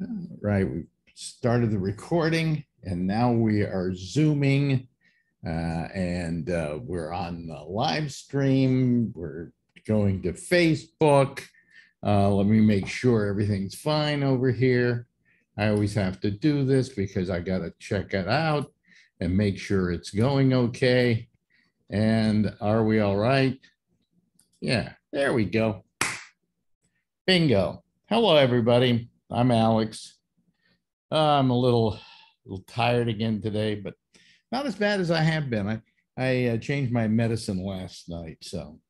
Right, we started the recording and now we are zooming. Uh, and, uh, we're on the live stream. We're going to Facebook. Uh, let me make sure everything's fine over here. I always have to do this because I gotta check it out and make sure it's going okay. And are we all right? Yeah, there we go. Bingo. Hello, everybody. I'm Alex. Uh, I'm a little, little tired again today, but not as bad as I have been. I, I uh, changed my medicine last night, so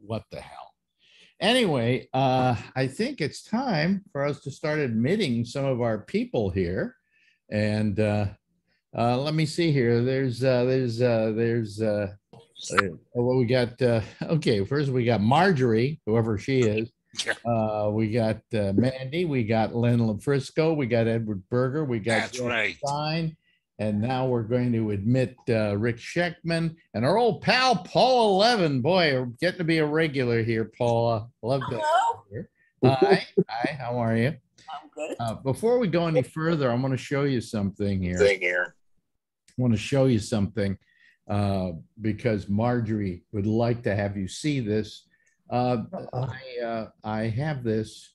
what the hell? Anyway, uh, I think it's time for us to start admitting some of our people here. And uh, uh, let me see here. There's, uh, there's, uh, there's, uh, uh, well, we got, uh, okay, first we got Marjorie, whoever she is. Uh, we got uh, Mandy, we got Len LaFrisco, we got Edward Berger, we got That's Jeff right. Stein, and now we're going to admit uh, Rick Scheckman and our old pal Paul Eleven. Boy, we're getting to be a regular here, Paula. Love to. Hello, Here. Hi, hi. How are you? I'm good. Uh, before we go any further, I want to show you something here. Thing here. want to show you something uh, because Marjorie would like to have you see this. Uh, I, uh, I have this.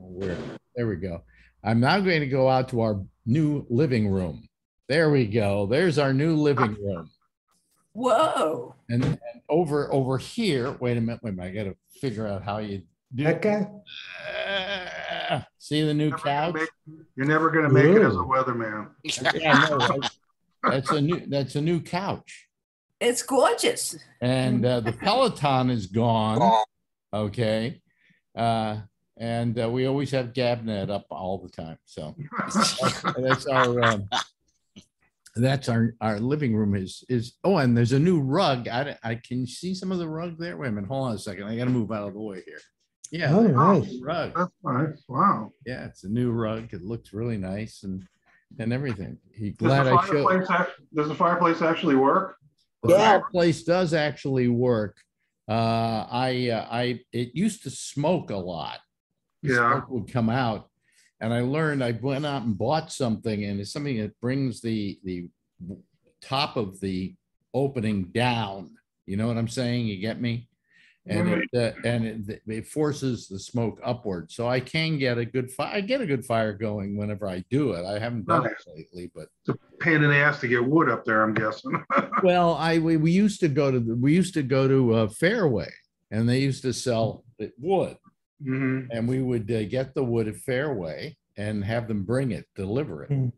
Where? There we go. I'm now going to go out to our new living room. There we go. There's our new living room. Whoa. And, and over over here, wait a minute, wait a minute. I got to figure out how you do. That guy? Ah, see the new Never gonna couch? make- You're never gonna make it as a weatherman. Yeah, no, right? That's a new that's a new couch. It's gorgeous. And uh, the Peloton is gone. Okay. Uh, and uh, we always have Gabnet up all the time. So that's, that's our um, that's our our living room is is oh and there's a new rug. I I can see some of the rug there. Wait a minute, hold on a second. I got to move out of the way here. Yeah, Oh, nice. rug. That's nice. Wow. Yeah, it's a new rug. It looks really nice and and everything. He glad I showed. fireplace, act- does the fireplace actually work? The Yeah. fireplace does actually work. Uh, I, uh, I, it used to smoke a lot. Yeah. smoke Would come out. And I learned, I went out and bought something and it's something that brings the, the top of the opening down. You know what I'm saying? You get me? And it, uh, and it, it forces the smoke upward. So I can get a good fire. I get a good fire going whenever I do it. I haven't done it lately, but It's a pain in the ass to get wood up there, I'm guessing. Well, I, we, we used to go to, the we used to go to uh Fairway and they used to sell it wood. Mhm. And we would uh, get the wood at Fairway and have them bring it, deliver it. Hmm.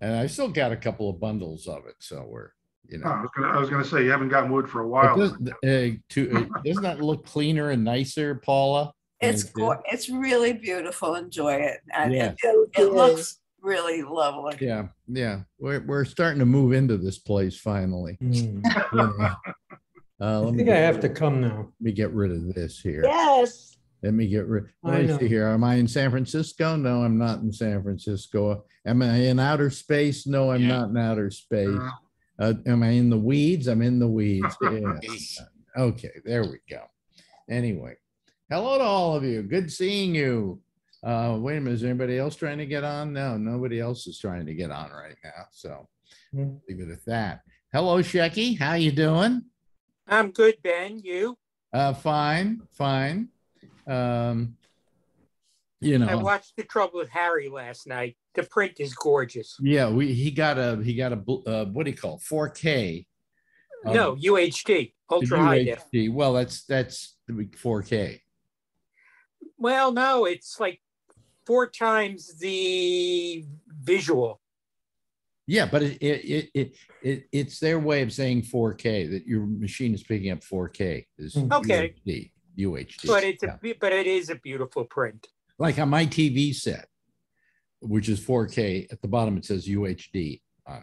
And I still got a couple of bundles of it, so we're, you Oh, I know. was gonna, I was gonna say, you haven't gotten wood for a It while. does- uh, to, uh, doesn't that look cleaner and nicer, Paula? It's Thank you. go- it's really beautiful. Enjoy it. And Yeah. it, it looks really lovely. Yeah, yeah, we're, we're starting to move into this place finally. Hmm. you know. Uh, I let me, think I get- have to come now. let me get rid of this here. Yes. Let me get rid, I let me know. see here. Am I in San Francisco? No, I'm not in San Francisco. Am I in outer space? No, I'm Yeah. not in outer space. Uh, Uh, am I in the weeds? I'm in the weeds. Yeah. Okay, there we go. Anyway, hello to all of you. Good seeing you. Uh, wait a minute, is anybody else trying to get on? No, nobody else is trying to get on right now. So Hmm. leave it at that. Hello, Shecky. How you doing? I'm good, Ben. You? Uh, fine, fine. Um, you know. I watched The Trouble with Harry last night. The print is gorgeous. Yeah, we, he got a, he got a, uh, what do you call, four K? no, UHD, ultra high def. Well, that's, that's four K. Well, no, it's like four times the visual. Yeah, but it, it, it, it, it, it's their way of saying four K, that your machine is picking up four K is Hmm. Okay. UHD, UHD. But it's yeah. a but it is a beautiful print. Like on my TV set, which is four K, at the bottom it says UHD. on it.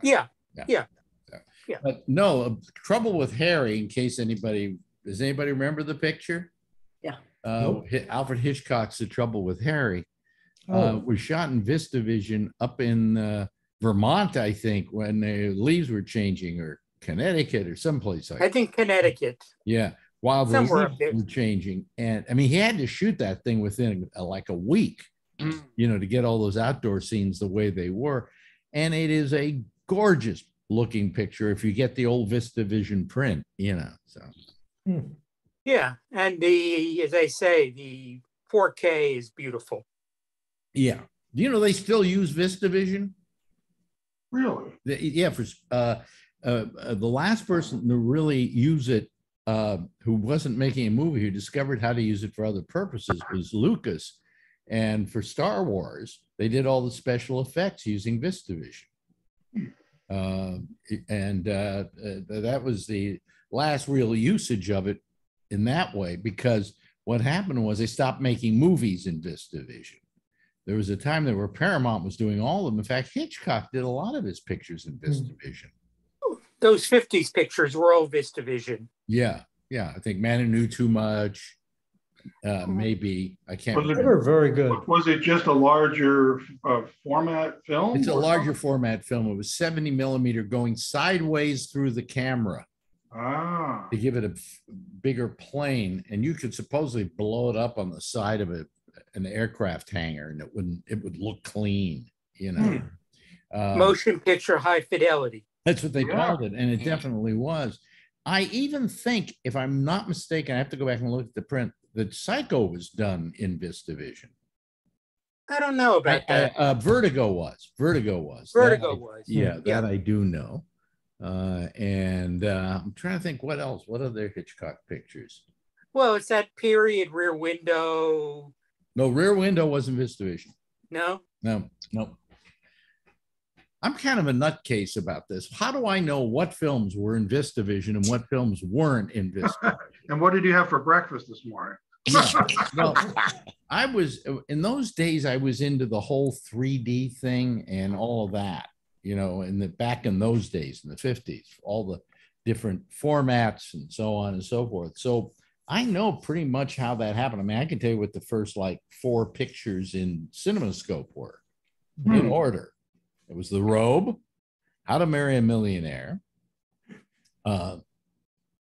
Yeah. But no, uh, trouble with Harry, in case anybody, does anybody remember the picture? Yeah. Uh, Nope. Alfred Hitchcock's The Trouble with Harry. Uh, Oh, was shot in VistaVision up in uh, Vermont, I think, when the leaves were changing, or Connecticut, or someplace like. I think Connecticut. Yeah, while the Somewhere leaves were changing, and I mean, he had to shoot that thing within uh, like a week Mm. you know, to get all those outdoor scenes the way they were. And it is a gorgeous looking picture if you get the old Vista Vision print, you know. So Yeah, and the, as I say, the 4K is beautiful. yeah. Do you know they still use Vista Vision? Really? The- yeah, for uh, uh, uh, the last person to really use it, uh, who wasn't making a movie, who discovered how to use it for other purposes, was Lucas. And for Star Wars, they did all the special effects using VistaVision. Uh, and uh, uh, that was the last real usage of it in that way, because what happened was they stopped making movies in VistaVision. There was a time there where Paramount was doing all of them. In fact, Hitchcock did a lot of his pictures in VistaVision. Those 50s pictures were all VistaVision. Yeah, yeah. I think Man Who Knew Too Much, uh, maybe I can't. Was it- They remember. were very good. Was it just a larger uh, format film? It's a larger something? format film. It was 70 millimeter going sideways through the camera Ah, to give it a f- bigger plane, and you could supposedly blow it up on the side of a, an aircraft hangar, and it wouldn't. It would look clean, you know. Um, Motion picture high fidelity. That's what they Yeah. called it, and it definitely was. I even think, if I'm not mistaken, I have to go back and look at the print. That Psycho was done in this VistaVision. I don't know about I- that. uh, Vertigo was. Vertigo was. That Vertigo I- was. Yeah, Yeah. that I do know. Uh, and uh, I'm trying to think what else. What other Hitchcock pictures? Well, it's that period rear window. No, Rear Window wasn't VistaVision. No, No, no. I'm kind of a nutcase about this. How do I know what films were in this VistaVision and what films weren't in Vista? and what did you have for breakfast this morning? Well, I was in those days. I was into the whole 3D thing and all of that. You know, in the back in those days in the 50s, all the different formats and so on and so forth. So I know pretty much how that happened. I mean, I can tell you what the first like four pictures in CinemaScope were in Hmm. order. It was The Robe, How to Marry a Millionaire. Uh,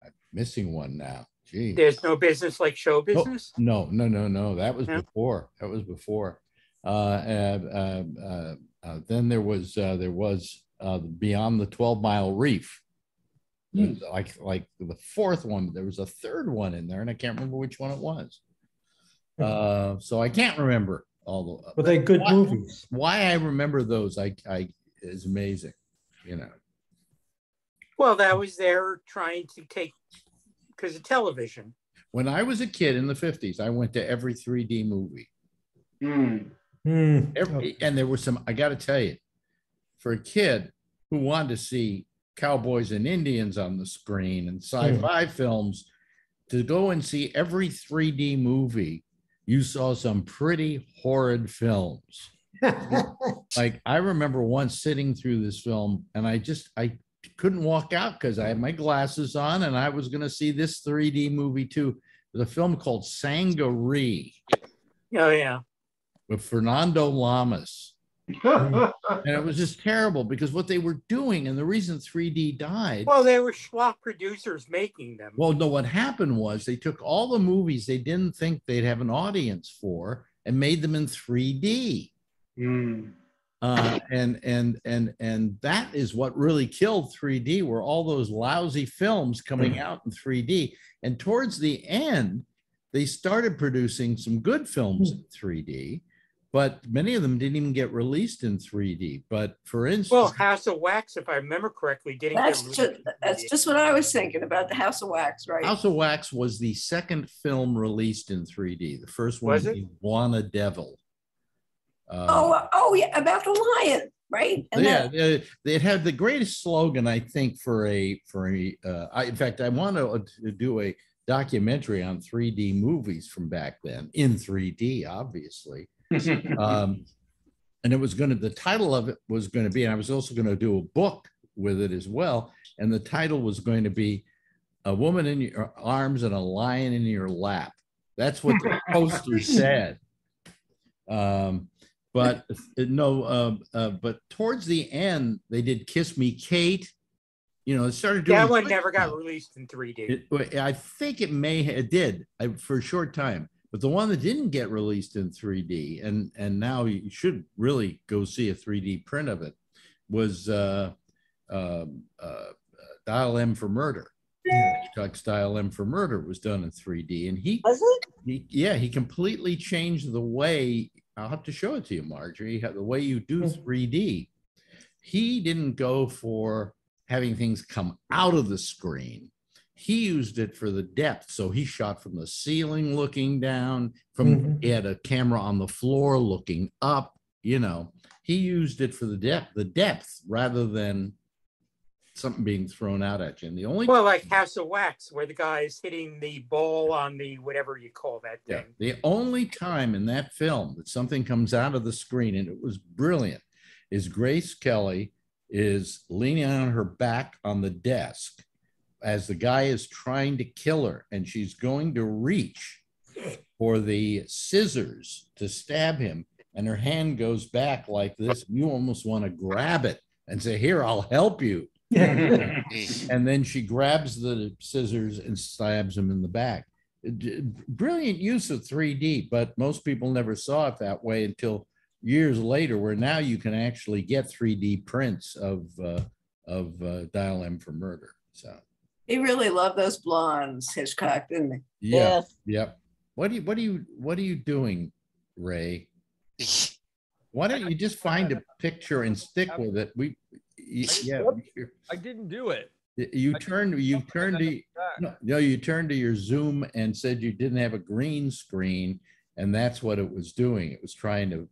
I'm missing one now. Gee. there's no business like show business. No, no, no, no. That was No? before. That was before. Uh, uh, uh, uh, uh, then there was uh, there was uh, Beyond the Twelve Mile Reef. Hmm. Like like the fourth one. There was a third one in there, and I can't remember which one it was. Uh, so I can't remember all the. But they good why- movies. Why I remember those, I I is amazing. You know. Well, that was there trying to take because of television. When I was a kid in the fifties, I went to every 3D movie. Hmm. Hmm. Every, and there were some, I got to tell you, for a kid who wanted to see cowboys and Indians on the screen and sci fi films, to go and see every 3D movie, you saw some pretty horrid films. Like, I remember once sitting through this film and I just, I couldn't walk out because I had my glasses on and I was going to see this 3D movie too. The film called Sangaree Oh yeah. with Fernando Lamas. And it was just terrible because what they were doing and the reason 3D died. Well, they were schlock producers making them. Well, no, what happened was they took all the movies they didn't think they'd have an audience for and made them in 3D. Hmm. Uh, and and and and that is what really killed 3D were all those lousy films coming out in 3D. And towards the end, they started producing some good films in 3D, but many of them didn't even get released in 3D. But for instance, Well, House of Wax, if I remember correctly, didn't That's released just, that's just what I was thinking about the House of Wax, right? House of Wax was the second film released in 3D. The first one Was was it? Bwana Devil. Uh, Oh, uh, oh, yeah, about the lion, right? And yeah, that- they, they had the greatest slogan, I think, for a for a. Uh, I, in fact, I want to, to do a documentary on 3D movies from back then in 3D, obviously. Um, and it was going to. The title of it was going to be, and I was also going to do a book with it as well. And the title was going to be "A Woman in Your Arms and a Lion in Your Lap." That's what the poster said. Um, but uh, no, um, uh, but towards the end, they did "Kiss Me, Kate." You know, it started doing That one never got released in 3D. it, I think it may, it did I, for a short time, But the one that didn't get released in 3D, and and now you should really go see a 3D print of it, was uh, um, uh, Dial M for Murder. Hitchcock's Dial M for Murder was done in 3D, and he, Was it? he yeah, he completely changed the way. I'll have to show it to you, Marjorie. The way you do 3D. He didn't go for having things come out of the screen he used it for the depth. So he shot from the ceiling looking down, from Mhm. he had a camera on the floor looking up, you know. He used it for the depth, the depth rather than something being thrown out at you. And the only Well, like House of Wax, where the guy is hitting the ball on the whatever you call that yeah, thing. the only time in that film that something comes out of the screen and it was brilliant is Grace Kelly is leaning on her back on the desk as the guy is trying to kill her and she's going to reach for the scissors to stab him and her hand goes back like this you almost want to grab it and say here i'll help you and then she grabs the scissors and stabs him in the back brilliant use of 3d but most people never saw it that way until years later where now you can actually get 3d prints of uh, of uh, dial m for murder so He really loved those blondes, Hitchcock, didn't he? yeah Yep. What do you, what are you, what are you doing, Ray? Why don't you just find a picture and stick with it? We, y- yeah, I didn't do it. you turned, you turned to, no, no, you turned to your Zoom and said you didn't have a green screen. And that's what it was doing. It was trying to,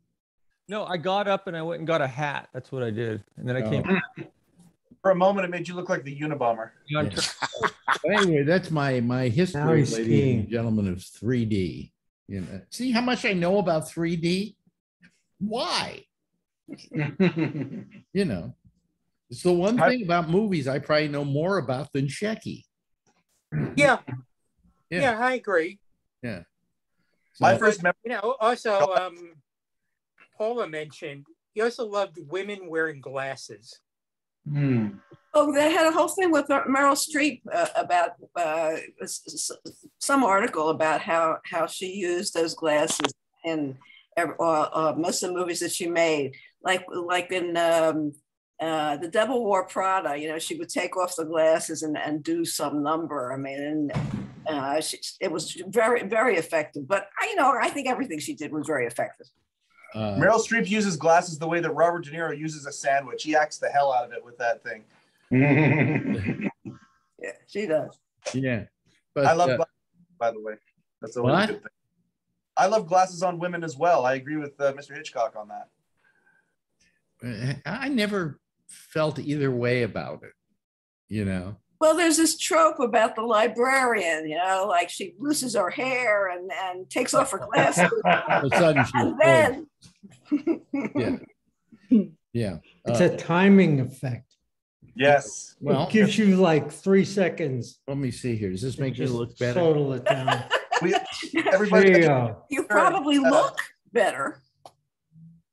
No, I got up and I went and got a hat. That's what I did. And then I came. Oh. For a moment, it made you look like the Unabomber. on Yeah. Anyway, that's my, my history, he's ladies and gentlemen, of 3D. You know, see how much I know about 3D? Why? you know, it's the one I- thing about movies I probably know more about than Shecky. Yeah, Yeah. yeah, I agree. Yeah. My first memory. You know, also, um, Paula mentioned he also loved women wearing glasses. Hmm. Oh, they had a whole thing with Meryl Streep uh, about uh, s- s- some article about how how she used those glasses in ev- uh, uh, most of the movies that she made, like like in um, uh, the Devil Wore Prada. You know, she would take off the glasses and, and do some number. I mean, and uh, she, it was very very effective. But I, you know, I think everything she did was very effective. uh, Meryl Streep uses glasses the way that Robert De Niro uses a sandwich. He acts the hell out of it with that thing. Yeah, she does. yeah, but I love uh, glasses, by the way. That's always What? a good thing. I love glasses on women as well. I agree with uh, Mr. Hitchcock on that. I never felt either way about it. You know, Well, there's this trope about the librarian, you know, like she loses her hair and, and takes off her glasses. all of a sudden she's and then, Yeah. yeah. It's Uh, a timing effect. Yes. well, It gives you like three seconds. let me see here. Does this make you look better? Total it down. We, everybody, you go. you probably Uh, look better,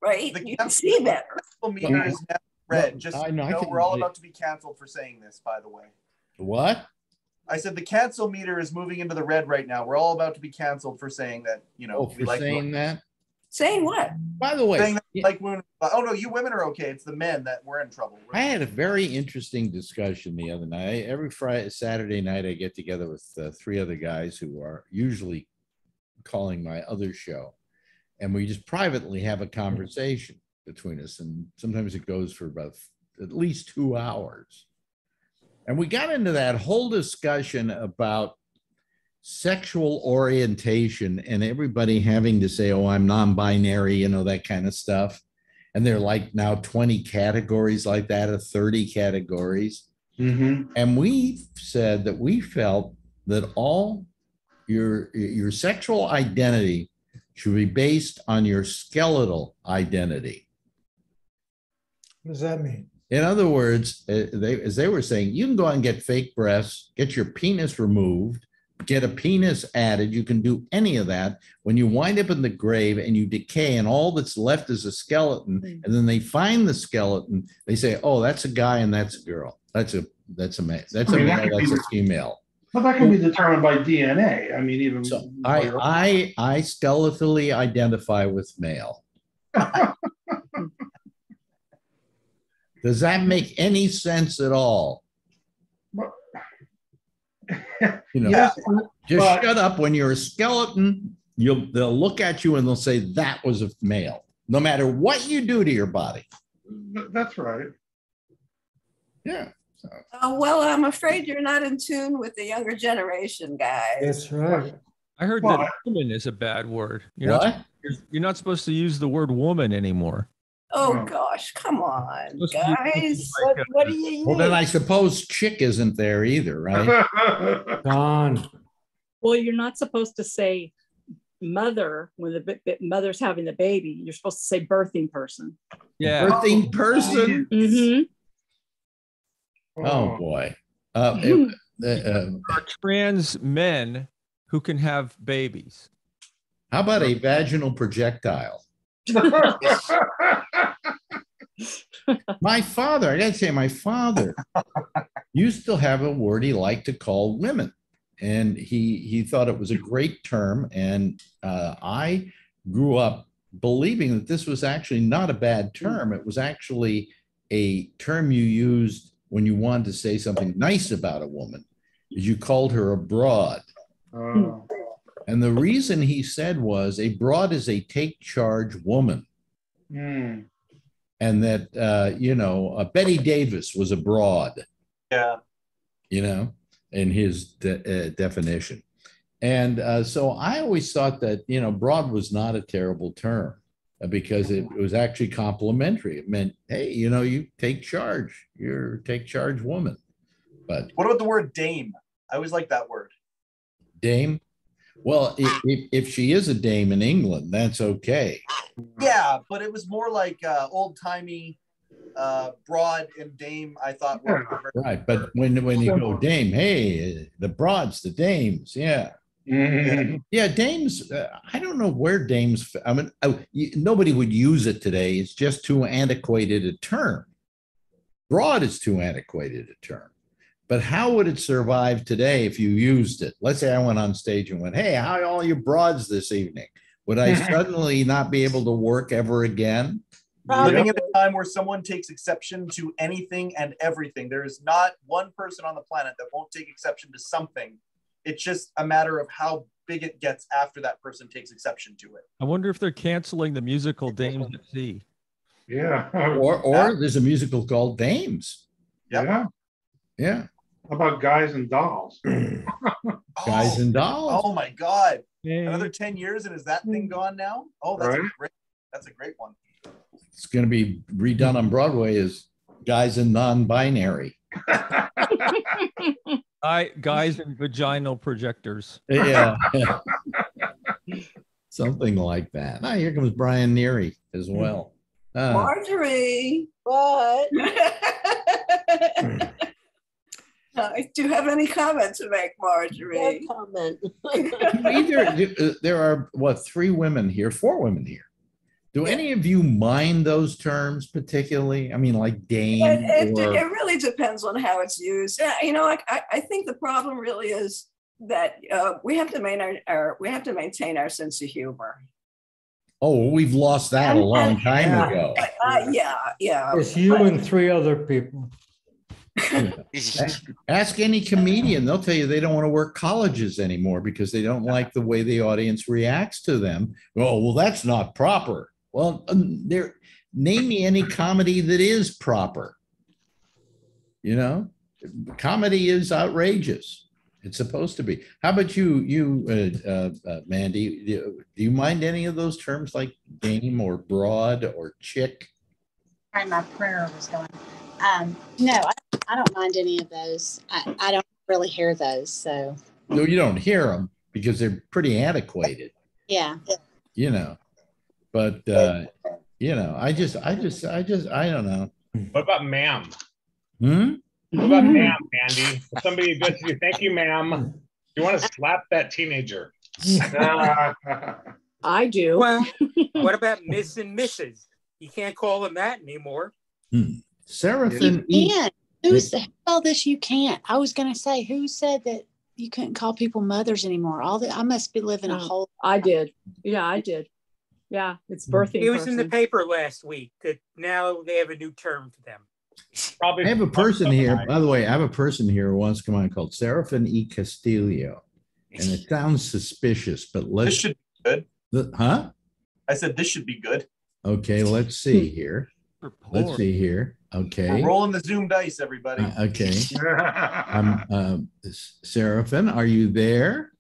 right? The You can see better. meter is now red. Just I know, I we're all about to be canceled for saying this, by the way. What? I said the cancel meter is moving into the red right now. We're all about to be canceled for saying that, you know, Oh, we for like saying that? Saying what? By the way, saying that, yeah, like women. Oh no, you women are okay. It's the men that we're in trouble. I had a very interesting discussion the other night. Every Friday, Saturday night, I get together with uh, three other guys who are usually calling my other show. And we just privately have a conversation between us. And sometimes it goes for about at least two hours. And we got into that whole discussion about sexual orientation and everybody having to say, oh, I'm non binary, you know, that kind of stuff. And there are like now 20 categories like that, or 30 categories. Mhm. And we said that we felt that all your your sexual identity should be based on your skeletal identity. What does that mean? In other words, uh, they as they were saying, you can go out and get fake breasts, get your penis removed, get a penis added. You can do any of that. When you wind up in the grave and you decay, and all that's left is a skeleton, and then they find the skeleton, they say, "Oh, that's a guy and that's a girl. That's a that's a man. That's I a mean, that male. could be That's a female." Well, that can be determined by DNA. I mean, even. So I, I, I skeletally identify with male. Does that make any sense at all? You know, Yes, just but- shut up when you're a skeleton. You'll, they'll look at you and they'll say that was a male, no matter what you do to your body. that's right. Yeah. Oh, well, I'm afraid you're not in tune with the younger generation, guys. That's right. I heard Well, that woman is a bad word. You're not, What? you're, you're not supposed to use the word woman anymore. Oh, No. gosh, come on, Supposed to be guys. like What, a- what do you Well, then I suppose chick isn't there either, right? Gone. Well, you're not supposed to say mother when the b- b- mother's having the baby. You're supposed to say birthing person. Yeah. Birthing person. hmm Oh, boy. Uh, it- uh, uh, Are trans men who can have babies. how about a vaginal projectile? My father, I gotta say, my father used to have a word he liked to call women. And he he thought it was a great term. And uh, I grew up believing that this was actually not a bad term. It was actually a term you used when you wanted to say something nice about a woman. You called her a broad. Oh, And the reason he said was a broad is a take charge woman hmm. and that uh, you know uh, Bette Davis was abroad, Yeah. you know, in his de- uh, definition, and uh, so I always thought that you know broad was not a terrible term uh, because it was actually complimentary. It meant hey, you know, you take charge, you're a take charge woman, but What about the word dame? I always like that word. dame. Well, if, if, if she is a dame in England, that's okay. Yeah, but it was more like uh, old timey, uh, broad and dame. I thought were were Right, but when when you go dame, hey, the broads, the dames, yeah. Mhm. Yeah, dames. Uh, I don't know where dames. I mean, uh, you, nobody would use it today. It's just too antiquated a term. Broad is too antiquated a term. But how would it survive today if you used it? Let's say I went on stage and went, "Hey, how are all you broads this evening?" Would I suddenly not be able to work ever again? Living in a time where someone takes exception to anything and everything. There is not one person on the planet that won't take exception to something. It's just a matter of how big it gets after that person takes exception to it. I wonder if they're canceling the musical Dames at Sea. Yeah. Or or there's a musical called Dames. Yep. Yeah. Yeah, How about guys and dolls? guys Oh, and dolls. Oh my God. Hey, Another 10 years and is that thing gone now? Oh, that's a great that's a great one. it's going to be redone on Broadway as guys and non-binary. I, guys and vaginal projectors. Yeah. Something like that. Now here comes Brian Neary as well. Uh, Marjorie. What? Uh, Do you have any comment to make, No Marjorie? comment. either, uh, there are, what, three women here, four women here. Do any of you mind those terms particularly? I mean, like It, dame it, or, it really depends on how it's used. Yeah, you know, I, I think the problem really is that uh, we have to maintain our, our we have to maintain our sense of humor. oh, we've lost that a long and- time Yeah. ago. Uh, yeah, yeah. It's you and three other people. Ask any comedian, they'll tell you they don't want to work colleges anymore because they don't like the way the audience reacts to them. Oh, well, that's not proper. Well, um, there, name me any comedy that is proper. You know, comedy is outrageous. It's supposed to be. How about you, you, uh, uh, uh, Mandy? Do do you mind any of those terms like dame or broad or chick? Sorry, my prayer was going. Um, no, I, I don't mind any of those. I, I don't really hear those. So No, you don't hear them because they're pretty antiquated. yeah. you know but uh you know i just i just i just i don't know What about ma'am? hmm? What about ma'am, Andy? If somebody goes to you, thank you, ma'am. You want to slap that teenager? I do. Well, what about Miss and Mrs.? You can't call them that anymore. Seraphin You E. can't. Who said all this? You can't. I was going to say, who said that you couldn't call people mothers anymore. All that I must be living a oh, whole. I did. Yeah, I did. Yeah, it's hmm. birthing. It was in the paper last week that now they have a new term for them. Probably. I have a person here, by the way, I have a person here who wants to come on called Seraphin E. Castillo. And it sounds suspicious, but let's, This should be good. the- huh? I said this should be good. Okay, let's see here. Let's see here. Okay. We're rolling the Zoom dice, everybody. Uh, Okay. Um, um, Seraphin, are you there?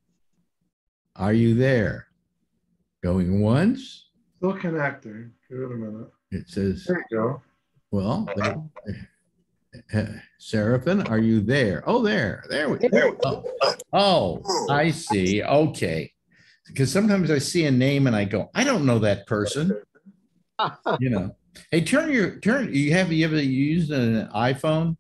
Are you there? Going once? Still connecting. Give it a minute. It says, There you go. well, there- uh, Seraphin, are you there? Oh, there, there we, there. we- oh, Oh, I see. Okay. Because sometimes I see a name and I go, I don't know that person. You know, hey, turn your, turn, you have, you ever used an iPhone?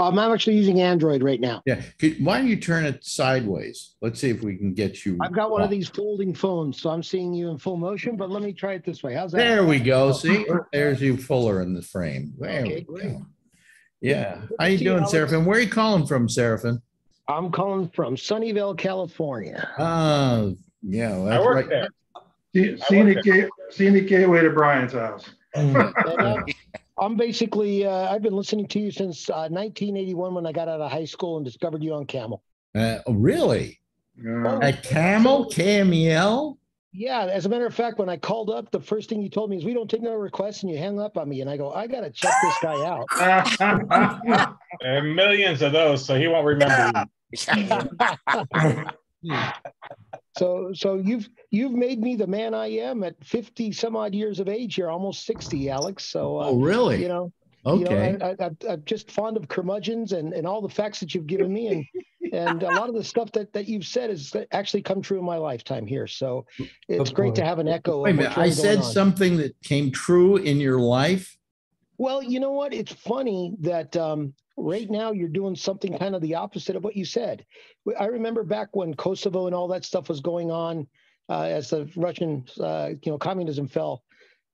Um, I'm actually using Android right now. Yeah, could, why don't you turn it sideways? Let's see if we can get you. I've got one of these folding phones, so I'm seeing you in full motion, but let me try it this way. How's that? There we go. See, there's you fuller in the frame. There we Okay, great. go. Yeah. How you doing, Alex? Seraphim? Where are you calling from, Seraphim? I'm calling from Sunnyvale, California. Oh, yeah, I that's work right. there. See- Scenic gate, scenic gateway to Brian's house. And, uh, I'm basically, uh, I've been listening to you since uh, 1981 when I got out of high school and discovered you on Camel. Uh, really? Yeah. A camel, KMEL? Yeah, as a matter of fact, when I called up, the first thing you told me is we don't take no requests, and you hang up on me. And I go, I gotta check this guy out. There are millions of those, so he won't remember. So, so you've you've made me the man I am at 50 some odd years of age here, almost 60, Alex. So, uh, Oh, really? you know, you know, Okay. I, I'm just fond of curmudgeons and, and all the facts that you've given me, and and a lot of the stuff that that you've said has actually come true in my lifetime here. So, it's great to have an echo. Wait a of minute. I said something that came true in your life. Well, you know what? It's funny that um, right now you're doing something kind of the opposite of what you said. I remember back when Kosovo and all that stuff was going on uh, as the Russian, uh, you know, communism fell.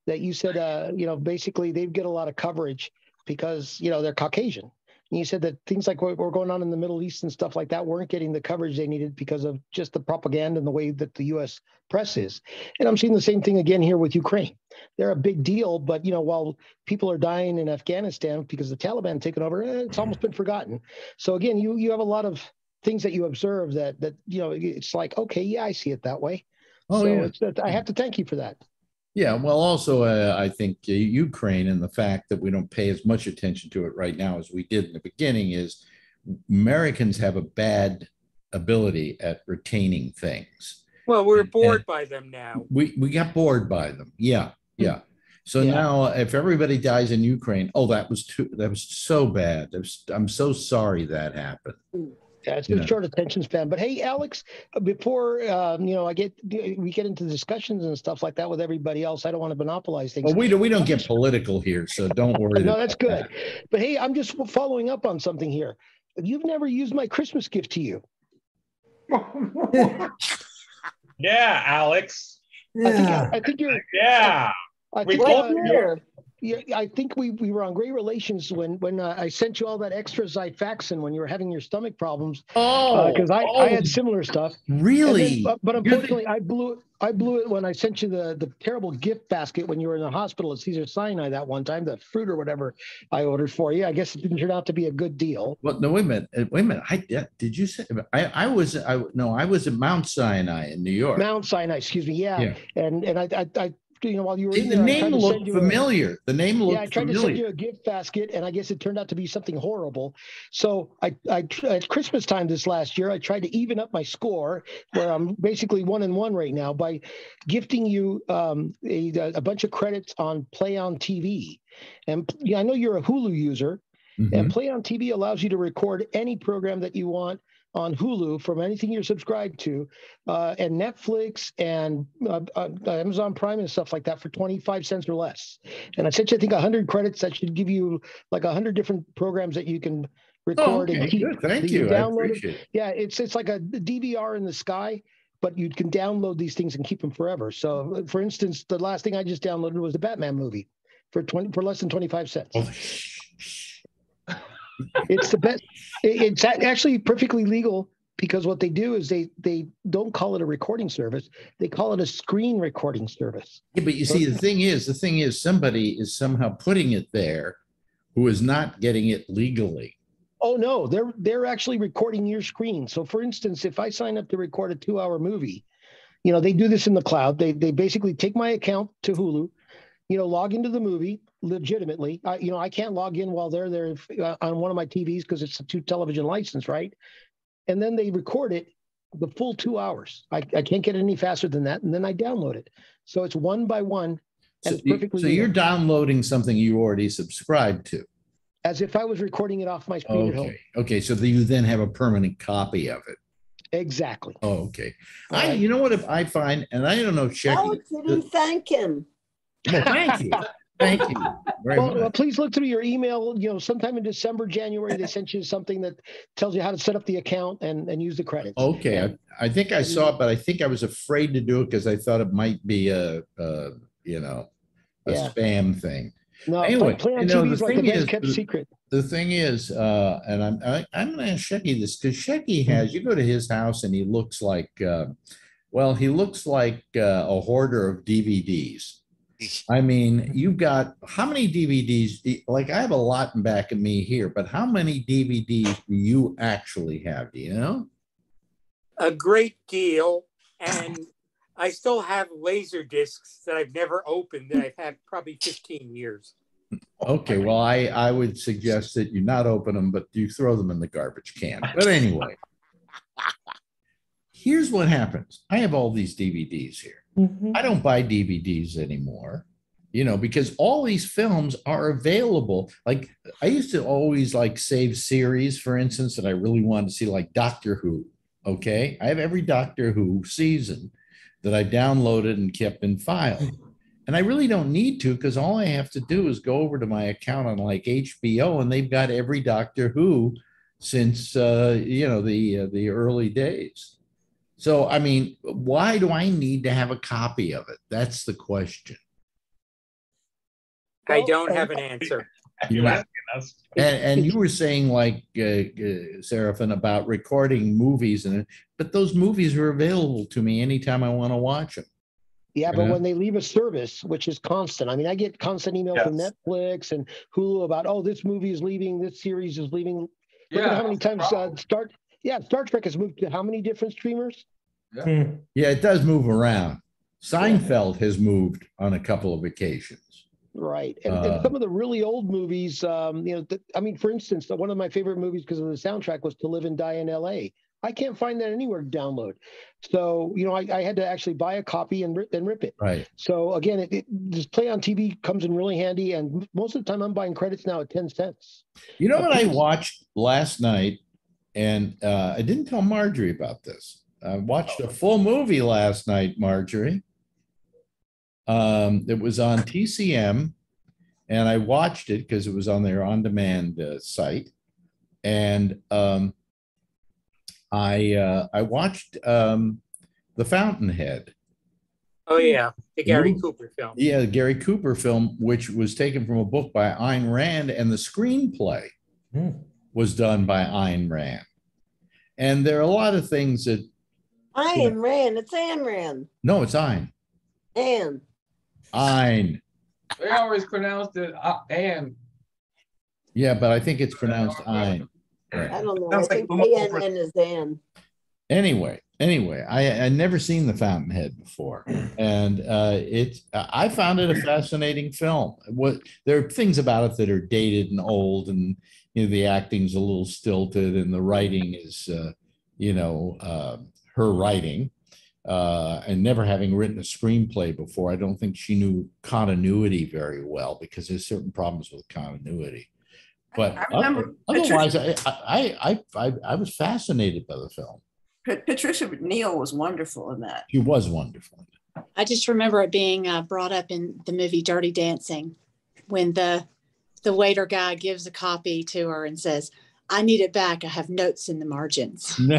That you said, uh, you know, basically they get a lot of coverage because you know they're Caucasian. And you said that things like what were going on in the Middle East and stuff like that weren't getting the coverage they needed because of just the propaganda and the way that the U.S. press is. And I'm seeing the same thing again here with Ukraine. They're a big deal, but you know, while people are dying in Afghanistan because the Taliban taken over, eh, it's almost been forgotten. So again, you you have a lot of things that you observe that that you know it's like okay, yeah, I see it that way. Oh, so yeah. it's, that I have to thank you for that. Yeah, well, also, uh, I think uh, Ukraine and the fact that we don't pay as much attention to it right now as we did in the beginning is Americans have a bad ability at retaining things. Well, we're And- bored by them now. We we got bored by them. Yeah, yeah. So Yeah. now, if everybody dies in Ukraine, oh, that was too. That was so bad. Was, I'm so sorry that happened. Yeah, it's You been know. short attention span. But hey, Alex, uh, before um, you know, I get we get into discussions and stuff like that with everybody else. I don't want to monopolize things. Well, we don't we don't get political here, so don't worry. no, that's good. that. But hey, I'm just following up on something here. You've never used my Christmas gift to you. Yeah, Alex. I think I think you're. Yeah. I We think, told uh, you. Yeah, I think we, we were on great relations when when uh, I sent you all that extra Xifaxan when you were having your stomach problems Oh, because I, oh, I had similar stuff. And then- really? but, but You're the- unfortunately, I blew it. I blew it when I sent you the the terrible gift basket when you were in the hospital at Cedars-Sinai that one time, the fruit or whatever I ordered for you. I guess it didn't turn out to be a good deal. Well, no, wait a minute. uh, Wait a minute. I did. Did you say? I I was. I no. I was at Mount Sinai in New York. Mount Sinai, excuse me. Yeah, Yeah. and and I, I, I you know while you were in the there, name looked you a- familiar. The name Yeah, I looked tried to send you a gift basket, and I guess it turned out to be something horrible. So I, I at Christmas time this last year, I tried to even up my score, where I'm basically one and one right now by gifting you um, a, a bunch of credits on PlayOn TV. And yeah, I know you're a Hulu user, Mhm. and PlayOn TV allows you to record any program that you want on Hulu from anything you're subscribed to, uh, and Netflix and uh, uh, Amazon Prime and stuff like that for 25 cents or less. And I sent you, I think, 100 credits that should give you like 100 different programs that you can Oh, record okay, and keep. good. Thank you. I download it. appreciate it. Yeah, it's it's like a DVR in the sky, but you can download these things and keep them forever. So, for instance, the last thing I just downloaded was the Batman movie for 20 for less than 25 cents. Oh. It's the best. it- It's actually perfectly legal because what they do is they they don't call it a recording service; they call it a screen recording service. Yeah, but you see, the thing is, the thing is, somebody is somehow putting it there who is not getting it legally. Oh no, they're they're actually recording your screen. So for instance, if I sign up to record a two-hour movie, you know, they do this in the cloud. They they basically take my account to Hulu, you know, log into the movie legitimately. I, you know, I can't log in while they're there if, uh, on one of my TVs because it's a two television license, right? And then they record it the full two hours. I, I can't get it any faster than that, and then I download it. So it's one by one, So, and it's you- perfectly so you're downloading something you already subscribed to. as if I was recording it off my screen at home. Okay, okay, so that you then have a permanent copy of it. Exactly. Oh, okay. I, Right. you know what, if I find, and I don't know, Shecky. Alex didn't thank him. Well, thank you, thank you Well, please look through your email. You know, sometime in December, January, they sent you something that tells you how to set up the account and, and use the credits. Okay, I, I think I saw it, but I think I was afraid to do it because I thought it might be a, a, you know, a Yeah. spam thing. No, Anyway, play, play on you know, TV the is like the thing best is- kept secret. The thing is, uh, and I'm, I, I'm gonna ask Shecky this, because Shecky has, you go to his house and he looks like, uh, well, he looks like uh, a hoarder of DVDs. I mean, you've got, how many DVDs, like I have a lot in back of me here, but how many DVDs do you actually have, do you know? A great deal. And I still have laser discs that I've never opened that I've had probably 15 years. Okay, well, I, I would suggest that you not open them, but you throw them in the garbage can. But anyway. Here's what happens. I have all these DVDs here. I don't buy DVDs anymore, you know, because all these films are available. Like I used to always like save series, for instance, that I really wanted to see, like Doctor Who. Okay. I have every Doctor Who season that I downloaded and kept in file. And I really don't need to because all I have to do is go over to my account on like HBO and they've got every Doctor Who since uh, you know the uh, the early days. So I mean, why do I need to have a copy of it? That's the question. I don't have an answer. You Yeah. asking us? And, and you were saying like uh, uh, Seraphin about recording movies and but those movies are available to me anytime I want to watch them. Yeah, but Yeah. when they leave a service, which is constant, I mean, I get constant emails from Netflix and Hulu about, oh, this movie is leaving, this series is leaving. Look at how many times uh, problem. Star, yeah, Star Trek has moved to how many different streamers? Hmm. Yeah, it does move around. Seinfeld has moved on a couple of occasions. Right. And, Uh, and some of the really old movies, um, you know, th- I mean, for instance, one of my favorite movies because of the soundtrack was To Live and Die in LA. I can't find that anywhere to download. So, you know, I, I had to actually buy a copy and rip, and rip it. Right. So again, it, it just PlayOn TV comes in really handy. And most of the time I'm buying credits now at 10 cents. You know what I watched last night? And uh, I didn't tell Marjorie about this. I watched a full movie last night, Marjorie. Um, it was on TCM and I watched it because it was on their on-demand uh, site. And um, I uh, I watched um, The Fountainhead. Oh, yeah. The Gary Movie- Cooper film. Yeah, the Gary Cooper film, which was taken from a book by Ayn Rand, and the screenplay Hmm. Was done by Ayn Rand. And there are a lot of things that Ayn Rand, it's Ayn Rand. no, it's Ayn. Ann. Ayn. They always pronounced it uh, and. Yeah, but I think it's pronounced Ayn. Right. I don't know. I Sounds like think Uma Thurman. A-N-N is Ann. Anyway, anyway, I I never seen the Fountainhead before, and uh, it I found it a fascinating film. What there are things about it that are dated and old, and you know the acting's a little stilted, and the writing is uh, you know uh, her writing. Uh, and never having written a screenplay before, I don't think she knew continuity very well because there's certain problems with continuity. But I remember otherwise, I, I, I, I, I was fascinated by the film. Patricia Neal was wonderful in that. She was wonderful. I just remember it being uh, brought up in the movie Dirty Dancing when the the waiter guy gives a copy to her and says, "I need it back. I have notes in the margins."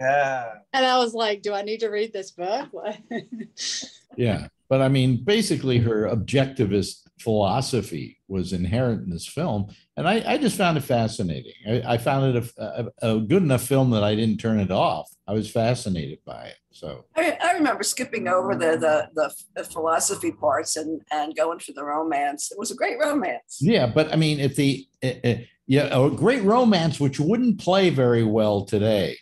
Yeah. And I was like, "Do I need to read this book?" Yeah. But I mean, basically, her objectivist philosophy was inherent in this film, and I, I just found it fascinating. I, I found it a, a, a good enough film that I didn't turn it off. I was fascinated by it. So I, I remember skipping over the, the the philosophy parts and and going for the romance. It was a great romance. yeah, but I mean, if the uh, uh, yeah, a great romance which wouldn't play very well today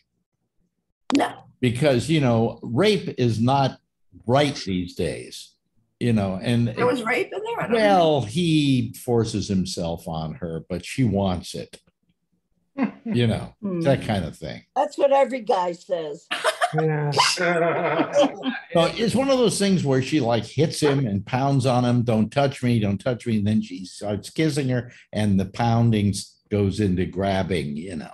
No, because you know rape is not right these days. You know, and there was rape in there. I don't know. Well, he forces himself on her, but she wants it. You know, Hmm. that kind of thing. That's what every guy says. Yeah. So it's one of those things where she like hits him and pounds on him, don't touch me, don't touch me. And then she starts kissing her, and the pounding goes into grabbing, you know.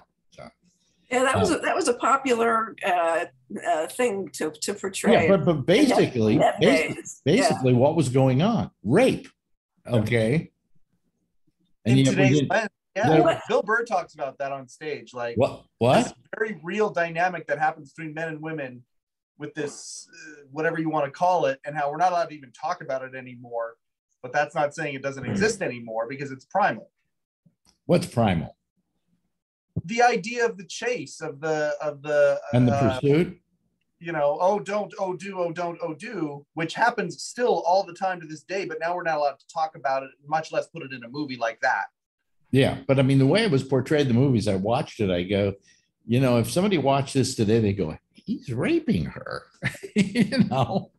So Yeah, that was a, that was a popular uh, uh, thing to to portray. yeah, but but basically, in that basi- days. Yeah. basically, what was going on? Rape. Okay. And in yet we today's didn't- yeah, Well- Bill Burr talks about that on stage. Like what what? very real dynamic that happens between men and women with this uh, whatever you want to call it and how we're not allowed to even talk about it anymore but that's not saying it doesn't exist anymore because it's primal What's primal? The idea of the chase of the of the And the uh, pursuit? you know oh don't oh do oh don't oh do which happens still all the time to this day but now we're not allowed to talk about it much less put it in a movie like that Yeah, but I mean, the way it was portrayed in the movies, I watched it. I go, you know, if somebody watched this today, they go, he's raping her. you know,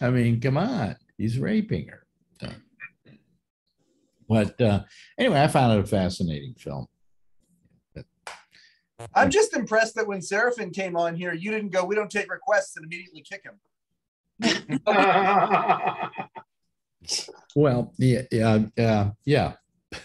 I mean, come on, he's raping her. But uh, anyway, I found it a fascinating film. I'm just impressed that when Seraphin came on here you didn't go we don't take requests and immediately kick him Well, yeah, yeah, yeah, yeah.